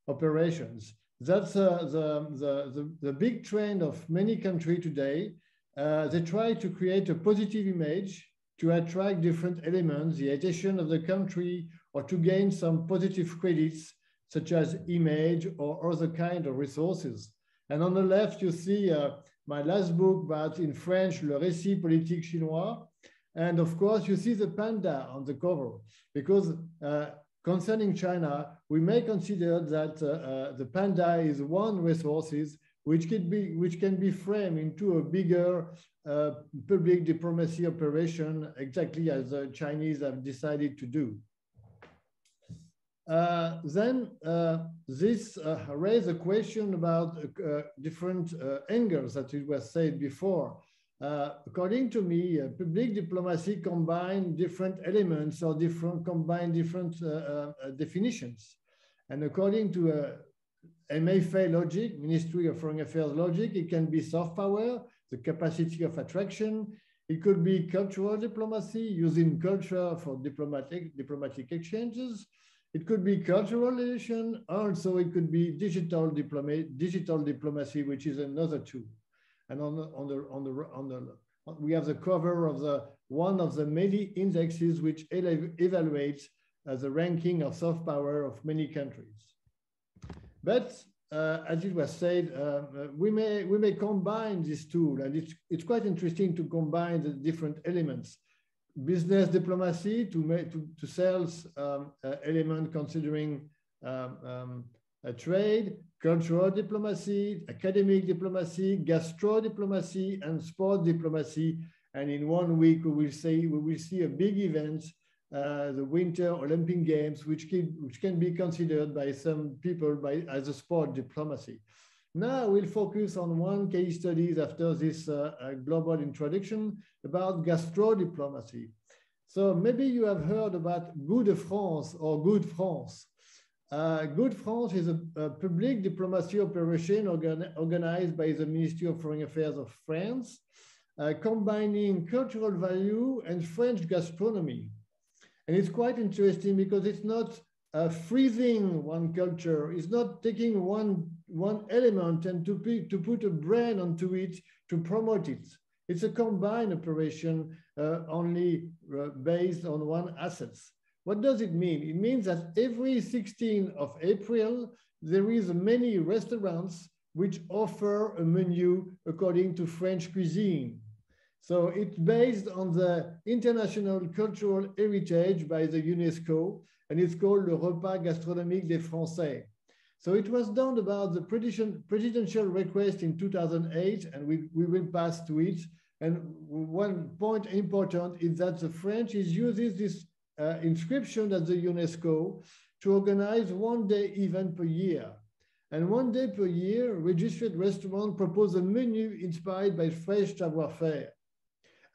Operations. That's uh, the, the, the, the, big trend of many countries today. Uh, they try to create a positive image to attract different elements, the attention of the country, or to gain some positive credits, such as image or other kind of resources. And on the left, you see uh, my last book, but in French, Le Récit politique chinois. And of course, you see the panda on the cover, because uh, concerning China, we may consider that uh, uh the panda is one resources which can be, which can be framed into a bigger public diplomacy operation, exactly as the Chinese have decided to do. Uh, then uh, this uh, raised a question about uh, different uh, angles that it was said before. Uh, according to me, public diplomacy combine different elements or different combine different definitions. And according to MFA logic, Ministry of Foreign Affairs logic, it can be soft power, the capacity of attraction. It could be cultural diplomacy, using culture for diplomatic, diplomatic exchanges. It could be cultural relation, also it could be digital, diploma, digital diplomacy, which is another tool. And on the, on the, on the, on the, we have the cover of the one of the many indexes which evaluates uh, the ranking of soft power of many countries. But uh, as it was said, uh, uh we may we may combine this tool, and it's it's quite interesting to combine the different elements business diplomacy to, make, to, to sales um, uh, element considering um, um, trade, cultural diplomacy, academic diplomacy, gastro diplomacy, and sport diplomacy. And in one week, we will see, we will see a big event, uh, the Winter Olympic Games, which can, which can be considered by some people by, as a sport diplomacy. Now we'll focus on one case study after this uh, uh, global introduction about gastro diplomacy. So maybe you have heard about Good France or Good France. Uh, Good France is a, a public diplomacy operation organ organized by the Ministry of Foreign Affairs of France, uh, combining cultural value and French gastronomy. And it's quite interesting because it's not uh, freezing one culture, it's not taking one one element and to, be, to put a brand onto it to promote it. It's a combined operation uh, only uh, based on one assets. What does it mean? It means that every 16th of April, there is many restaurants which offer a menu according to French cuisine. So it's based on the international cultural heritage by the UNESCO, and it's called le repas gastronomique des Français. So it was done about the presidential request in 2008, and we, we will pass to it. And one point important is that the French is uses this uh, inscription at the UNESCO to organize one day event per year. And one day per year, registered restaurant propose a menu inspired by French savoir-faire.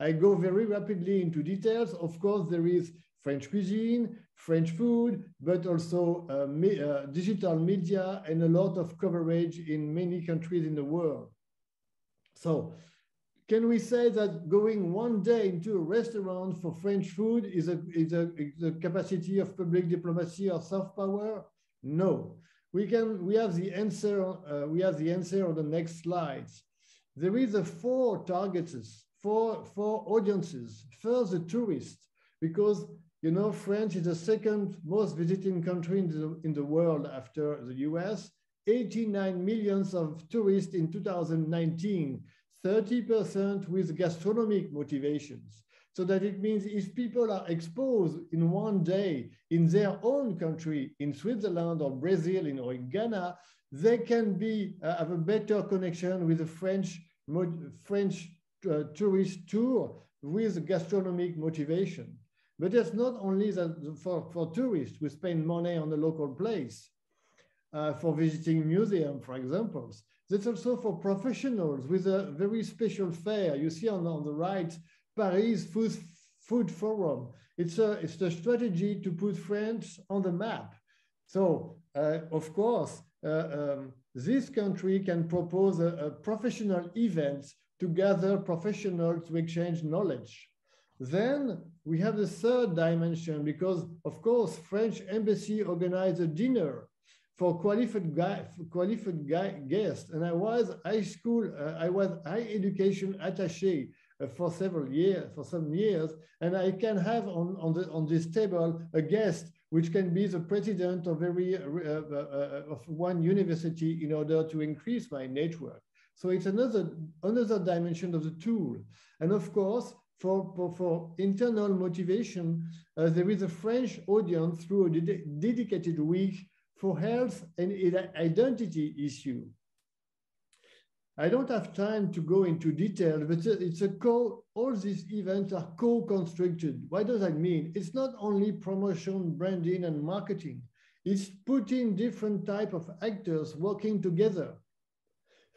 I go very rapidly into details. Of course, there is French cuisine, French food, but also uh, me, uh, digital media and a lot of coverage in many countries in the world. So can we say that going one day into a restaurant for French food is a, is a, is a capacity of public diplomacy or soft power? No. We can, we have the answer, uh, we have the answer on the next slides. There is a four targets, four, four audiences. First, the tourists, because you know, France is the second most visiting country in the, in the world after the US. 89 millions of tourists in 2019, 30% with gastronomic motivations. So that it means if people are exposed in one day in their own country, in Switzerland or Brazil in, or in Ghana, they can be uh, have a better connection with the French French uh, tourist tour with gastronomic motivation. But it's not only that for, for tourists who spend money on the local place uh, for visiting museum, for example. That's also for professionals with a very special fair. You see on, on the right, Paris Food, Food Forum. It's a, it's a strategy to put France on the map. So, uh, of course, uh, um, this country can propose a, a professional event to gather professionals to exchange knowledge. Then we have the third dimension because, of course, French embassy organized a dinner for qualified, guy, qualified guy, guests. And I was high school, uh, I was high education attaché uh, for several years, for some years. And I can have on, on, the, on this table a guest which can be the president of, every, uh, uh, uh of one university in order to increase my network. So it's another, another dimension of the tool. And of course, for, for, for internal motivation, uh, there is a French audience through a de dedicated week for health and identity issue. I don't have time to go into detail, but it's a co, all these events are co-constructed. What does that mean? It's not only promotion, branding, and marketing. It's putting different type of actors working together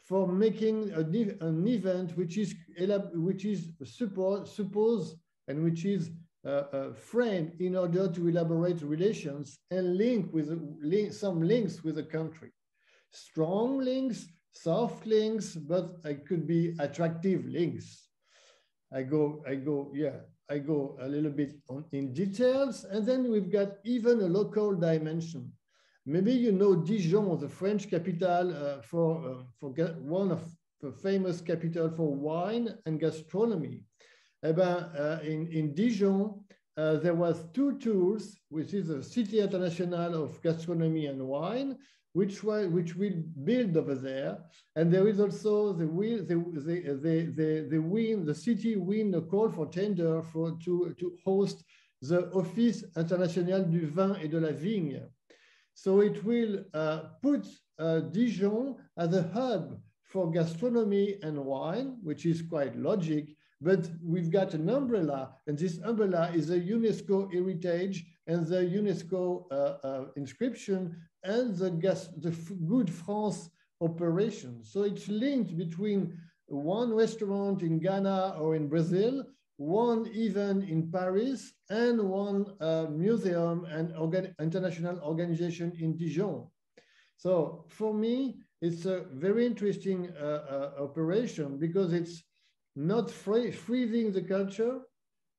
for making a, an event which is which is support, suppose and which is uh, uh, framed in order to elaborate relations and link with link, some links with the country. Strong links, soft links, but it could be attractive links. I go, I go, yeah, I go a little bit on, in details, and then we've got even a local dimension. Maybe you know Dijon, the French capital uh, for, uh, for one of the famous capital for wine and gastronomy. Eh uh, in, in Dijon, uh, there was two tours, which is the City International of Gastronomy and Wine, which, was, which will build over there. And there is also the, the, the, the, the, the, win, the city win a call for tender for, to, to host the Office International du Vin et de la Vigne. So it will uh, put uh, Dijon as a hub for gastronomy and wine, which is quite logic, but we've got an umbrella, and this umbrella is a UNESCO heritage and the UNESCO uh, uh, inscription and the, gas, the Good France operation. So it's linked between one restaurant in Ghana or in Brazil one event in Paris, and one uh, museum and organ international organization in Dijon. So for me, it's a very interesting uh, uh, operation because it's not freezing the culture,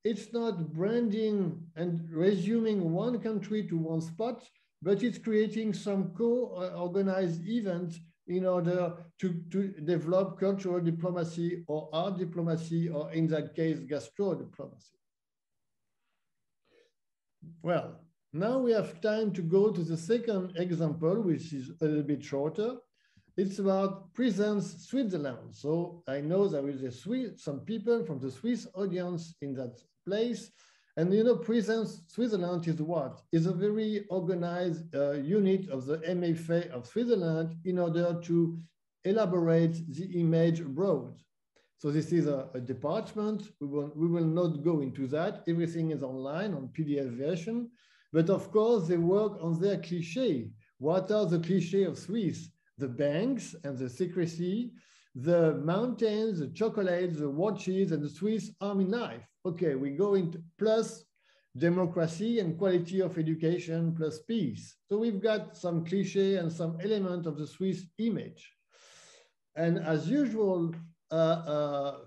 it's not branding and resuming one country to one spot, but it's creating some co-organized events in order mm-hmm. to, to develop cultural diplomacy or art diplomacy, or in that case, gastro diplomacy. Well, now we have time to go to the second example, which is a little bit shorter. It's about Presence Switzerland. So I know there is a Swiss, some people from the Swiss audience in that place. And you know, Switzerland is what? Is a very organized uh, unit of the MFA of Switzerland in order to elaborate the image abroad. So this is a, a, department. We will, we will not go into that. Everything is online on PDF version. But of course, they work on their cliche. What are the cliche of Swiss? The banks and the secrecy, the mountains, the chocolates, the watches, and the Swiss army knife. Okay, we go into plus democracy and quality of education plus peace. So we've got some cliche and some element of the Swiss image. And as usual, uh, uh,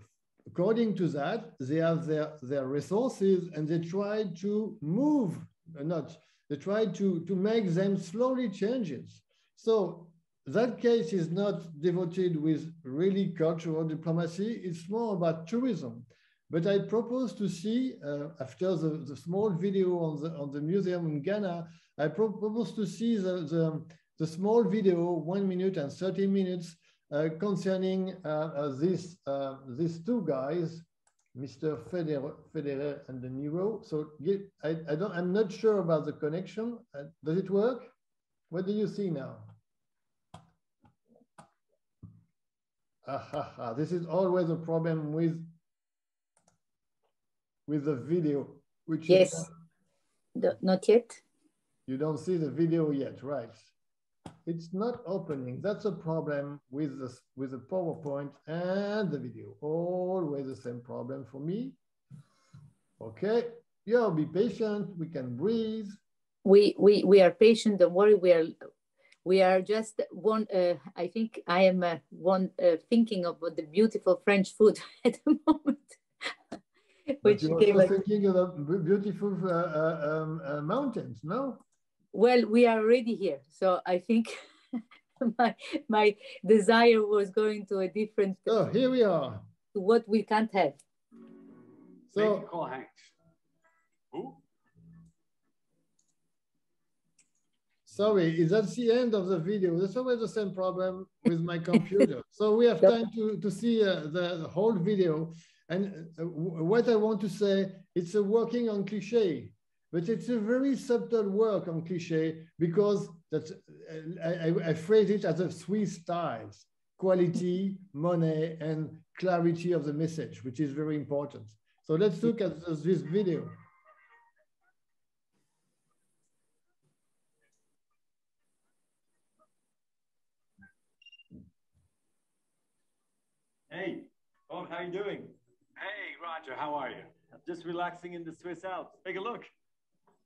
according to that, they have their, their resources and they try to move, uh, not, they try to, to make them slowly changes. So that case is not devoted with really cultural diplomacy, it's more about tourism. But I propose to see, uh, after the, the small video on the, on the museum in Ghana, I propose to see the, the, the small video, one minute and 30 minutes, uh, concerning uh, uh, this, uh, these two guys, Mr. Federer, Federer and De Niro. So I, I don't, I'm not sure about the connection. Uh, does it work? What do you see now? This is always a problem with with the video, which yes, is, not yet. You don't see the video yet, right? It's not opening. That's a problem with the with the PowerPoint and the video. Always the same problem for me. Okay, yeah, be patient. We can breathe. We we we are patient. Don't worry. We are we are just one. Uh, I think I am uh, one uh, thinking of the beautiful French food *laughs* at the moment. which you're also like, thinking of the beautiful uh, uh, um, uh, mountains, no? Well, we are already here, so I think *laughs* my my desire was going to a different. Oh, here we are. To what we can't have. So Sorry, is that the end of the video? There's always the same problem with my *laughs* computer. so we have time to, to see uh, the, the whole video. And uh, what I want to say, it's a working on cliche, but it's a very subtle work on cliche because that's, uh, I, I phrase it as a three styles, quality, money, and clarity of the message, which is very important. So let's look at this video. Hey, Bob, how you doing? Hey, Roger, how are you? I'm just relaxing in the Swiss Alps. Take a look.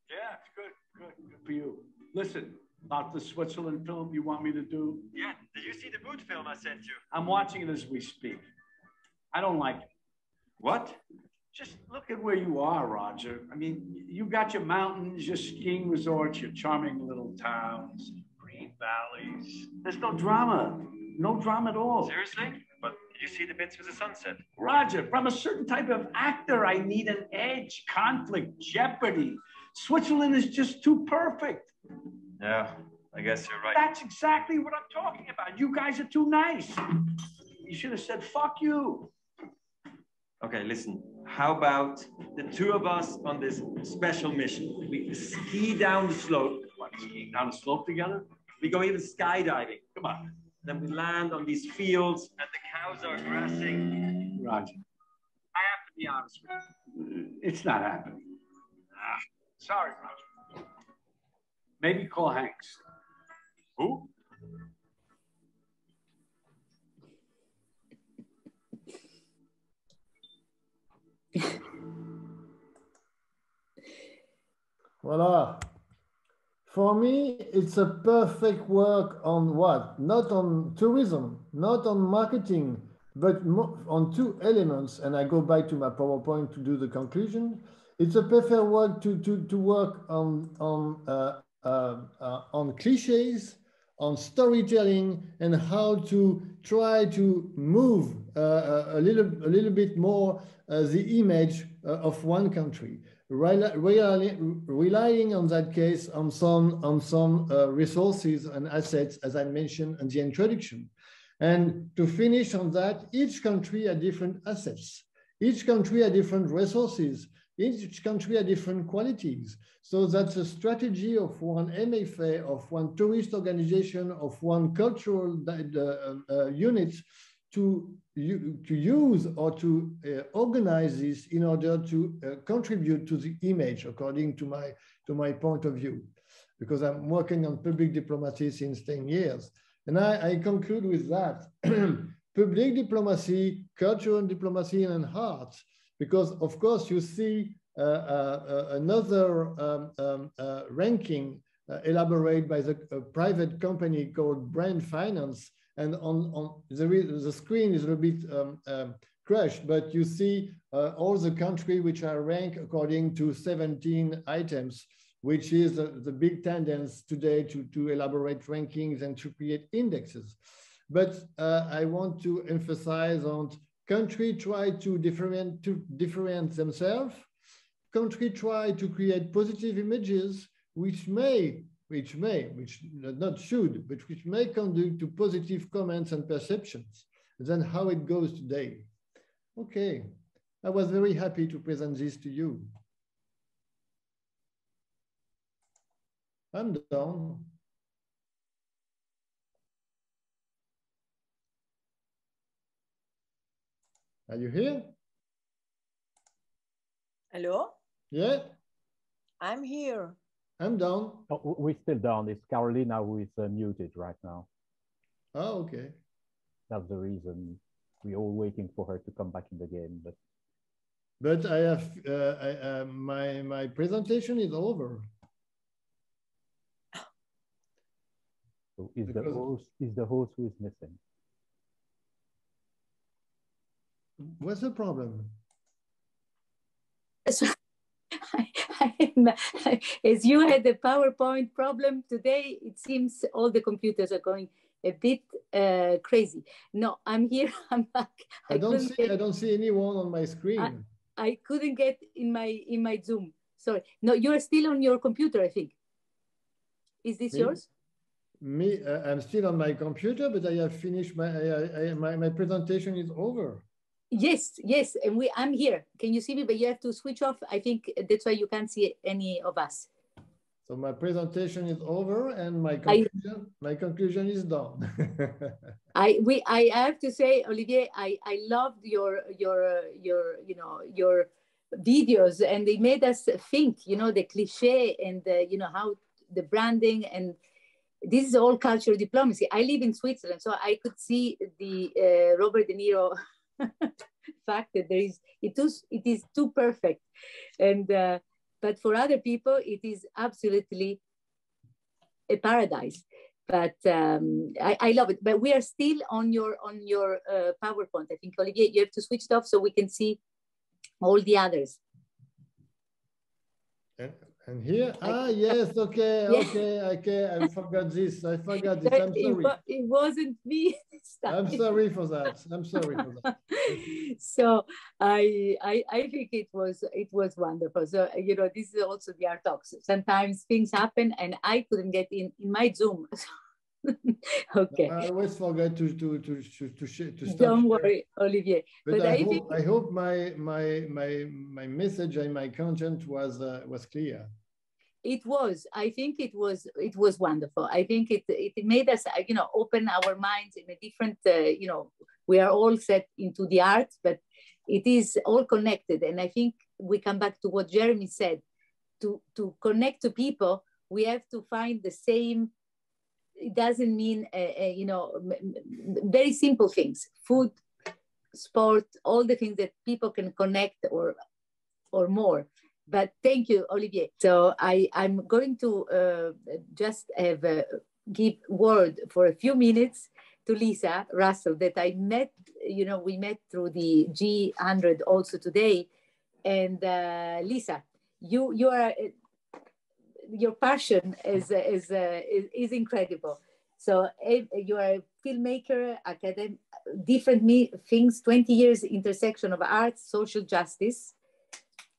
Yeah, it's good, good, good for you. Listen, about the Switzerland film you want me to do? Yeah, did you see the boot film I sent you? I'm watching it as we speak. I don't like it. What? Just look at where you are, Roger. I mean, you've got your mountains, your skiing resorts, your charming little towns, green valleys. There's no drama. No drama at all. Seriously? But you see the bits with the sunset. Roger, from a certain type of actor, I need an edge, conflict, jeopardy. Switzerland is just too perfect. Yeah, I guess you're right. That's exactly what I'm talking about. You guys are too nice. You should have said, fuck you. Okay, listen. How about the two of us on this special mission? We ski down the slope. What, skiing down the slope together? We go even skydiving. Come on. Then we land on these fields and the cows are grassing. Roger, I have to be honest with you. It's not happening. Ah, sorry, Roger. Maybe call Hanks. Who? Voila. For me, it's a perfect work on what? Not on tourism, not on marketing, but on two elements. And I go back to my PowerPoint to do the conclusion. It's a perfect work to, to, to work on, on, uh, uh, uh, on cliches, on storytelling, and how to try to move uh, uh, a, little, a little bit more uh, the image of one country relying on that case on some, on some uh, resources and assets, as I mentioned in the introduction. And to finish on that, each country had different assets. Each country had different resources. Each country had different qualities. So that's a strategy of one MFA, of one tourist organization, of one cultural uh, uh, unit to, to use or to uh, organize this in order to uh, contribute to the image according to my, to my point of view, because I'm working on public diplomacy since 10 years. And I, I conclude with that. *clears throat* public diplomacy, cultural diplomacy, and heart, because of course you see uh, uh, uh another um, um, uh, ranking elaborated by the private company called Brand Finance, and on, on the, the screen is a little bit um, um, crushed, but you see uh, all the country which are ranked according to 17 items, which is uh, the big tendency today to, to elaborate rankings and to create indexes. But uh, I want to emphasize on country try to different to differentiate themselves. Country try to create positive images, which may, which may, which not should, but which may conduct to positive comments and perceptions. Then how it goes today. Okay, I was very happy to present this to you. I'm done. Are you here? Hello? Yeah? I'm here. I'm down. Oh, we're still down. It's Carolina who is uh, muted right now. Oh, okay. That's the reason we're all waiting for her to come back in the game. But but I have uh, I, uh, my my presentation is over. So is because... the host is the host who is missing? What's the problem? So, I, I, *laughs* as you had the PowerPoint problem today, it seems all the computers are going a bit uh, crazy. No, I'm here. *laughs* I'm back. I, I don't see. Get, I don't see anyone on my screen. I, I, couldn't get in my in my Zoom. Sorry. No, you are still on your computer. I think. Is this Me? yours? Me, uh, I'm still on my computer, but I have finished my I, my my presentation is over. Yes, yes, and we I'm here. Can you see me? But you have to switch off. I think that's why you can't see any of us. So my presentation is over, and my conclusion, I, my conclusion is done. *laughs* I we I have to say, Olivier, I I loved your your your you know your videos, and they made us think. You know the cliche and the, you know how the branding and this is all cultural diplomacy. I live in Switzerland, so I could see the uh, Robert De Niro fact that there is it is it is too perfect. And uh, but for other people it is absolutely a paradise. But um, I, I, love it. But we are still on your on your uh, powerpoint i think. Olivier you have to switch it off so we can see all the others and here, ah, yes, okay, *laughs* okay, okay. I forgot this. I forgot this. I'm sorry. It, wasn't me. *laughs* I'm sorry for that. I'm sorry for that. *laughs* so I, I, I think it was, it was wonderful. So you know, this is also the art talks. Sometimes things happen, and I couldn't get in in my Zoom. *laughs* okay. I always forget to to to to to, to stop. Don't worry, Olivier. But, but I, I, hope, think... I hope my my my my message and my content was uh, was clear. It was. I think it was. It was wonderful. I think it it made us uh, you know open our minds in a different uh, you know we are all set into the arts, but it is all connected. And I think we come back to what Jeremie said. To to connect to people, we have to find the same it doesn't mean uh, uh, you know very simple things. Food sport all the things that people can connect or or more. But thank you olivier. So i i'm going to uh, just have give word for a few minutes to lisa russell that i met you know we met through the g100 also today. And uh, lisa you you are your passion is is uh, is, is, incredible. So you are a filmmaker, academic, different me, things. Twenty years intersection of arts, social justice,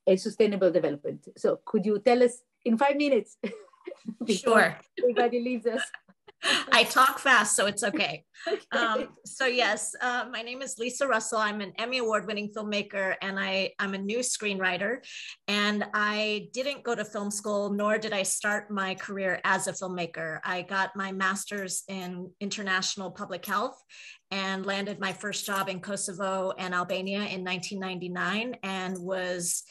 and sustainable development. So could you tell us in five minutes? *laughs* sure. Everybody leaves us. I talk fast, so it's okay. *laughs* okay. Um, so yes, uh, my name is Lisa Russell. I'm an Emmy award-winning filmmaker, and I, I'm a new screenwriter. And I didn't go to film school, nor did I start my career as a filmmaker. I got my master's in international public health and landed my first job in Kosovo and Albania in 1999, and was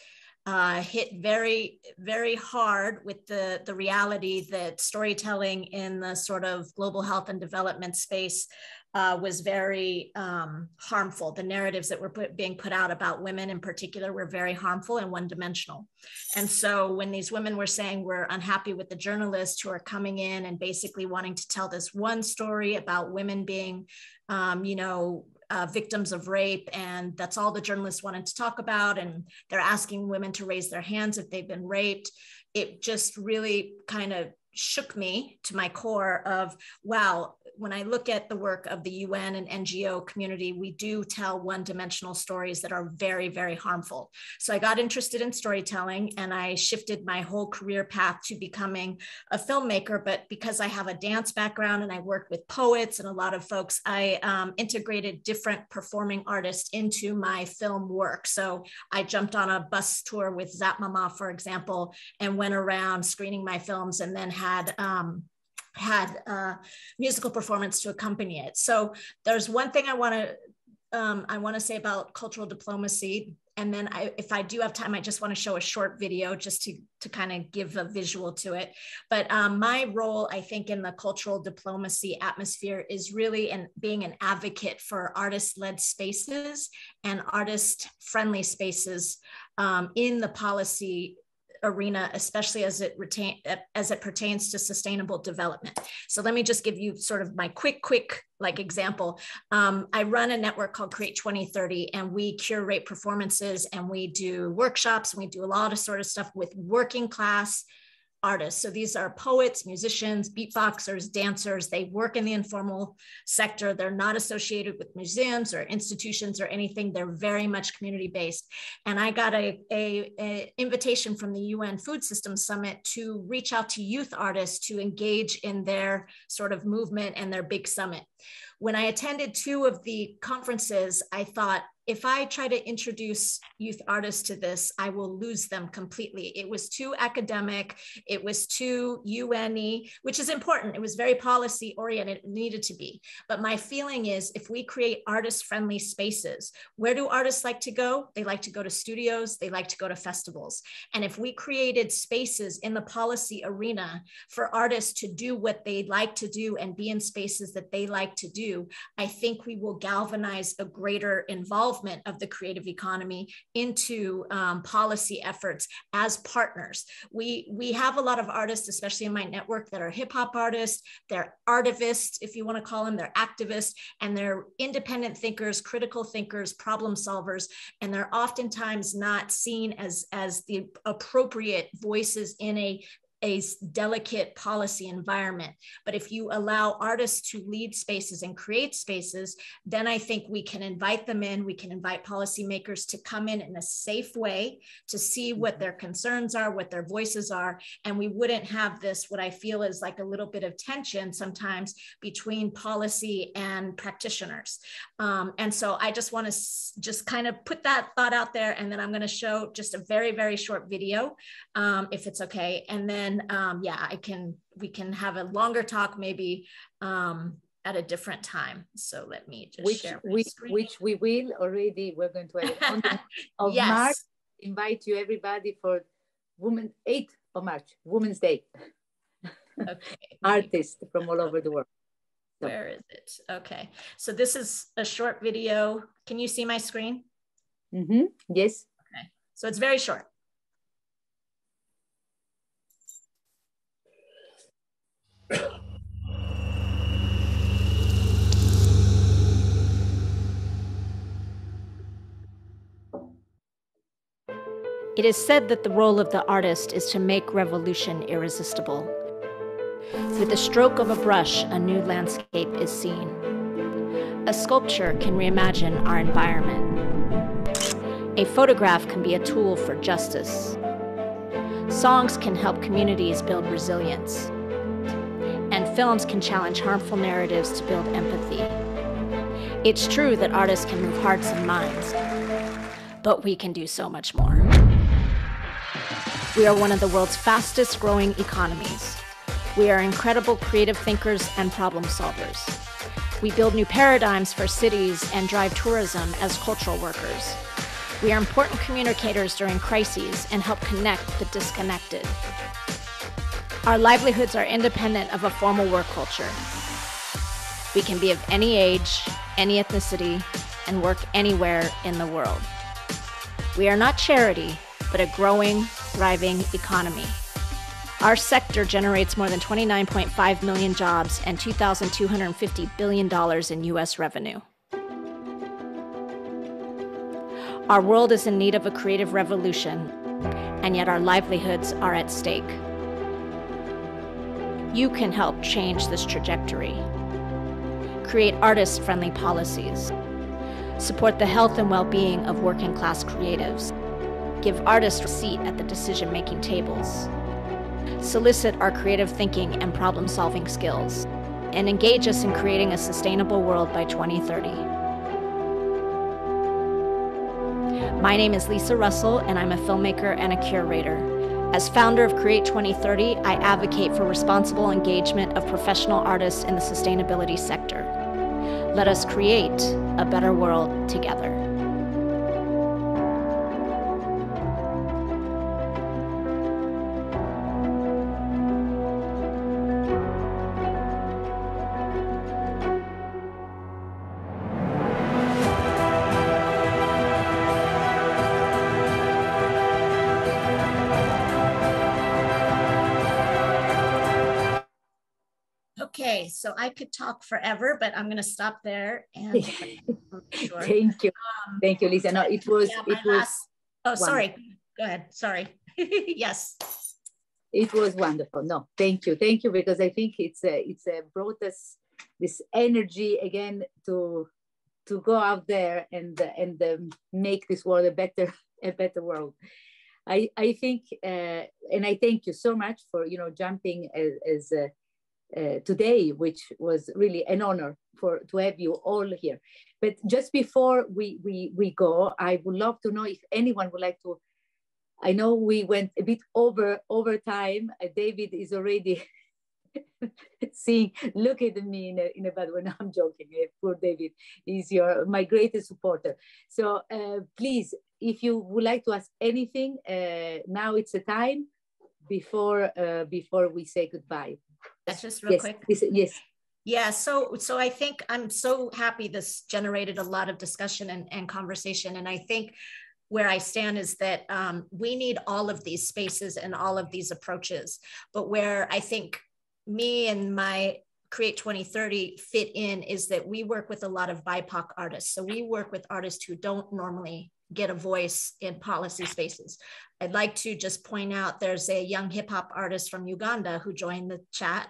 uh, hit very, very hard with the, the reality that storytelling in the sort of global health and development space uh, was very um, harmful. The narratives that were put, being put out about women in particular were very harmful and one dimensional. And so when these women were saying we're unhappy with the journalists who are coming in and basically wanting to tell this one story about women being, um, you know, uh, victims of rape, and that's all the journalists wanted to talk about. And they're asking women to raise their hands if they've been raped. It just really kind of shook me to my core of wow when I look at the work of the UN and NGO community, we do tell one dimensional stories that are very, very harmful. So I got interested in storytelling and I shifted my whole career path to becoming a filmmaker. But because I have a dance background and I work with poets and a lot of folks, I um, integrated different performing artists into my film work. So I jumped on a bus tour with Zap Mama, for example, and went around screening my films and then had um, had a musical performance to accompany it. So there's one thing I want to um, I want to say about cultural diplomacy. And then I, if I do have time, I just want to show a short video just to, to kind of give a visual to it. But um, my role, I think, in the cultural diplomacy atmosphere is really in being an advocate for artist-led spaces and artist-friendly spaces um, in the policy arena, especially as it retain as it pertains to sustainable development. So let me just give you sort of my quick, quick like example. Um, I run a network called Create 2030, and we curate performances and we do workshops and we do a lot of sort of stuff with working class artists. So these are poets, musicians, beatboxers, dancers. They work in the informal sector. They're not associated with museums or institutions or anything. They're very much community based. And I got a, a, a invitation from the UN Food Systems Summit to reach out to youth artists to engage in their sort of movement and their big summit. When I attended two of the conferences, I thought, if I try to introduce youth artists to this, I will lose them completely. It was too academic, it was too UNE, which is important. It was very policy oriented, it needed to be. But my feeling is if we create artist friendly spaces, where do artists like to go? They like to go to studios, they like to go to festivals. And if we created spaces in the policy arena for artists to do what they like to do and be in spaces that they like to do, I think we will galvanize a greater involvement involvement of the creative economy into um, policy efforts as partners. We, we have a lot of artists, especially in my network, that are hip hop artists, they're artivists, if you want to call them, they're activists, and they're independent thinkers, critical thinkers, problem solvers, and they're oftentimes not seen as, as the appropriate voices in a a delicate policy environment. But if you allow artists to lead spaces and create spaces, then I think we can invite them in. We can invite policymakers to come in in a safe way to see what mm-hmm. their concerns are, what their voices are. And we wouldn't have this, what I feel is like a little bit of tension sometimes between policy and practitioners. Um, and so I just want to s- just kind of put that thought out there. And then I'm going to show just a very, very short video, um, if it's okay. And then um, yeah, I can, we can have a longer talk maybe um, at a different time. So let me just which, share which, screen. which we will already, we're going to have on *laughs* of Yes. March, invite you everybody for Women 8th of March, Women's Day, Okay. *laughs* artists from all over the world. So- Where is it? Okay. So this is a short video. Can you see my screen? Mm-hmm. Yes. Okay. So it's very short. It is said that the role of the artist is to make revolution irresistible. With the stroke of a brush, a new landscape is seen. A sculpture can reimagine our environment. A photograph can be a tool for justice. Songs can help communities build resilience. Films can challenge harmful narratives to build empathy. It's true that artists can move hearts and minds, but we can do so much more. We are one of the world's fastest growing economies. We are incredible creative thinkers and problem solvers. We build new paradigms for cities and drive tourism as cultural workers. We are important communicators during crises and help connect the disconnected. Our livelihoods are independent of a formal work culture. We can be of any age, any ethnicity, and work anywhere in the world. We are not charity, but a growing, thriving economy. Our sector generates more than 29.5 million jobs and $2,250 billion in US revenue. Our world is in need of a creative revolution, and yet our livelihoods are at stake. You can help change this trajectory. Create artist friendly policies. Support the health and well being of working class creatives. Give artists a seat at the decision making tables. Solicit our creative thinking and problem solving skills. And engage us in creating a sustainable world by 2030. My name is Lisa Russell, and I'm a filmmaker and a curator. As founder of Create 2030, I advocate for responsible engagement of professional artists in the sustainability sector. Let us create a better world together. So I could talk forever, but I'm going to stop there. And *laughs* sure. thank you, um, thank you, Lisa. No, it was yeah, it was. Last, oh, sorry. Go ahead. Sorry. *laughs* yes. It was wonderful. No, thank you, thank you, because I think it's a, it's a brought us this energy again to to go out there and and um, make this world a better a better world. I I think uh, and I thank you so much for you know jumping as, as uh, today, which was really an honor for to have you all here. But just before we, we, we go, I would love to know if anyone would like to. I know we went a bit over over time. Uh, David is already *laughs* seeing, look at me in a, in a bad way. *laughs* No, I'm joking. Uh, poor David is your my greatest supporter. So uh, please, if you would like to ask anything, uh, now it's the time before uh, before we say goodbye. That's just real yes, quick. Yes. Yeah, so so I think I'm so happy this generated a lot of discussion and, and conversation. And I think where I stand is that um, we need all of these spaces and all of these approaches. But where I think me and my Create 2030 fit in is that we work with a lot of BIPOC artists. So we work with artists who don't normally get a voice in policy spaces. I'd like to just point out there's a young hip hop artist from Uganda who joined the chat.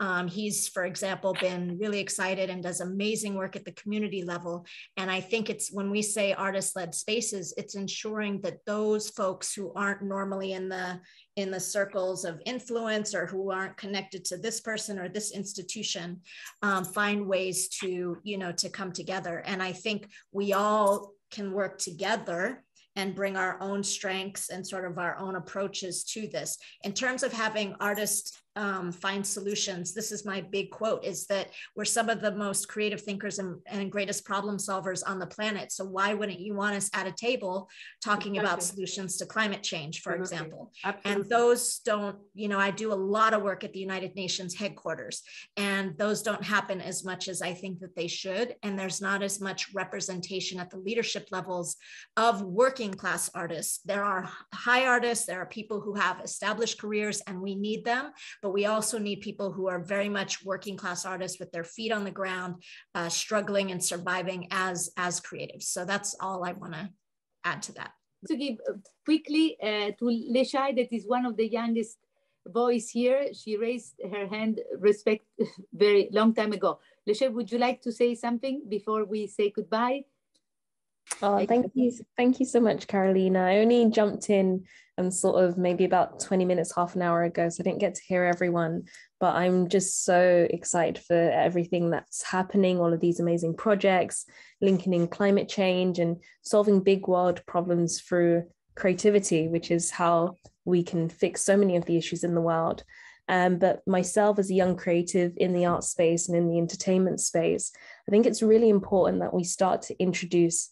Um, he's, for example, been really excited and does amazing work at the community level. And I think it's when we say artist led spaces, it's ensuring that those folks who aren't normally in the in the circles of influence or who aren't connected to this person or this institution um, find ways to you know to come together and i think we all can work together and bring our own strengths and sort of our own approaches to this. In terms of having artists um, find solutions. This is my big quote is that we're some of the most creative thinkers and, and, greatest problem solvers on the planet. So why wouldn't you want us at a table talking exactly. about solutions to climate change, for Absolutely. example? Absolutely. And those don't, you know, I do a lot of work at the United Nations headquarters and those don't happen as much as I think that they should. And there's not as much representation at the leadership levels of working class artists. There are high artists, there are people who have established careers and we need them but we also need people who are very much working class artists with their feet on the ground, uh, struggling and surviving as as creatives. So that's all I want to add to that. To give uh, quickly uh, to Leshai, that is one of the youngest voice here. She raised her hand respect *laughs* very long time ago. Leshai, would you like to say something before we say goodbye? Oh, thank you. Thank you so much, Carolina. I only jumped in and sort of maybe about 20 minutes, half an hour ago, so I didn't get to hear everyone. But I'm just so excited for everything that's happening, all of these amazing projects, linking in climate change and solving big world problems through creativity, which is how we can fix so many of the issues in the world. Um, but myself as a young creative in the art space and in the entertainment space, I think it's really important that we start to introduce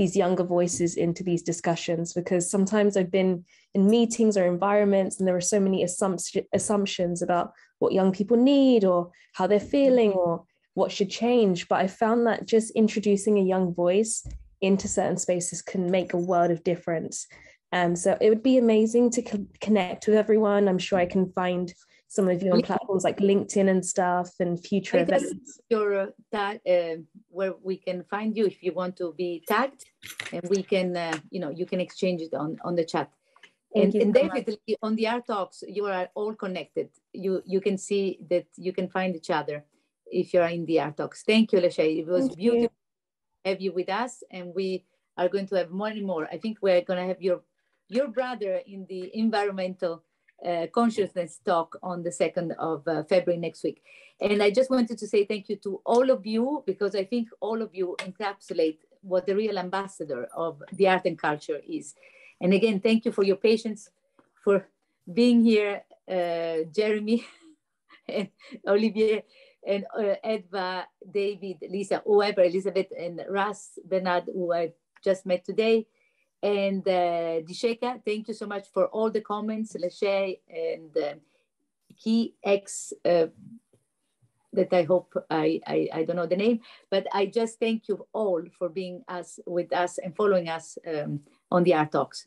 these younger voices into these discussions because sometimes I've been in meetings or environments and there are so many assumption, assumptions about what young people need or how they're feeling or what should change. But I found that just introducing a young voice into certain spaces can make a world of difference. And so it would be amazing to co- connect with everyone. I'm sure I can find some of you on platforms like LinkedIn and stuff and future I events. Your tag, uh, where we can find you if you want to be tagged, and we can, uh, you know, you can exchange it on on the chat. Thank and, and so definitely much. on the art talks, you are all connected. You you can see that you can find each other if you are in the art talks. Thank you, Leshay. It was Thank beautiful you. to have you with us, and we are going to have more and more. I think we're going to have your your brother in the environmental uh, consciousness talk on the 2nd of uh, February next week. And I just wanted to say thank you to all of you because I think all of you encapsulate what the real ambassador of the art and culture is. And again, thank you for your patience, for being here, uh, Jeremie *laughs* and Olivier and uh, Hedva, David, Lisa, whoever, Elizabeth and Russ, Bernard, who I just met today. And uh, Disheka, thank you so much for all the comments, Lachey and uh, Key X, uh, that I hope I, I, I don't know the name, but I just thank you all for being us with us and following us um, on the Art Talks.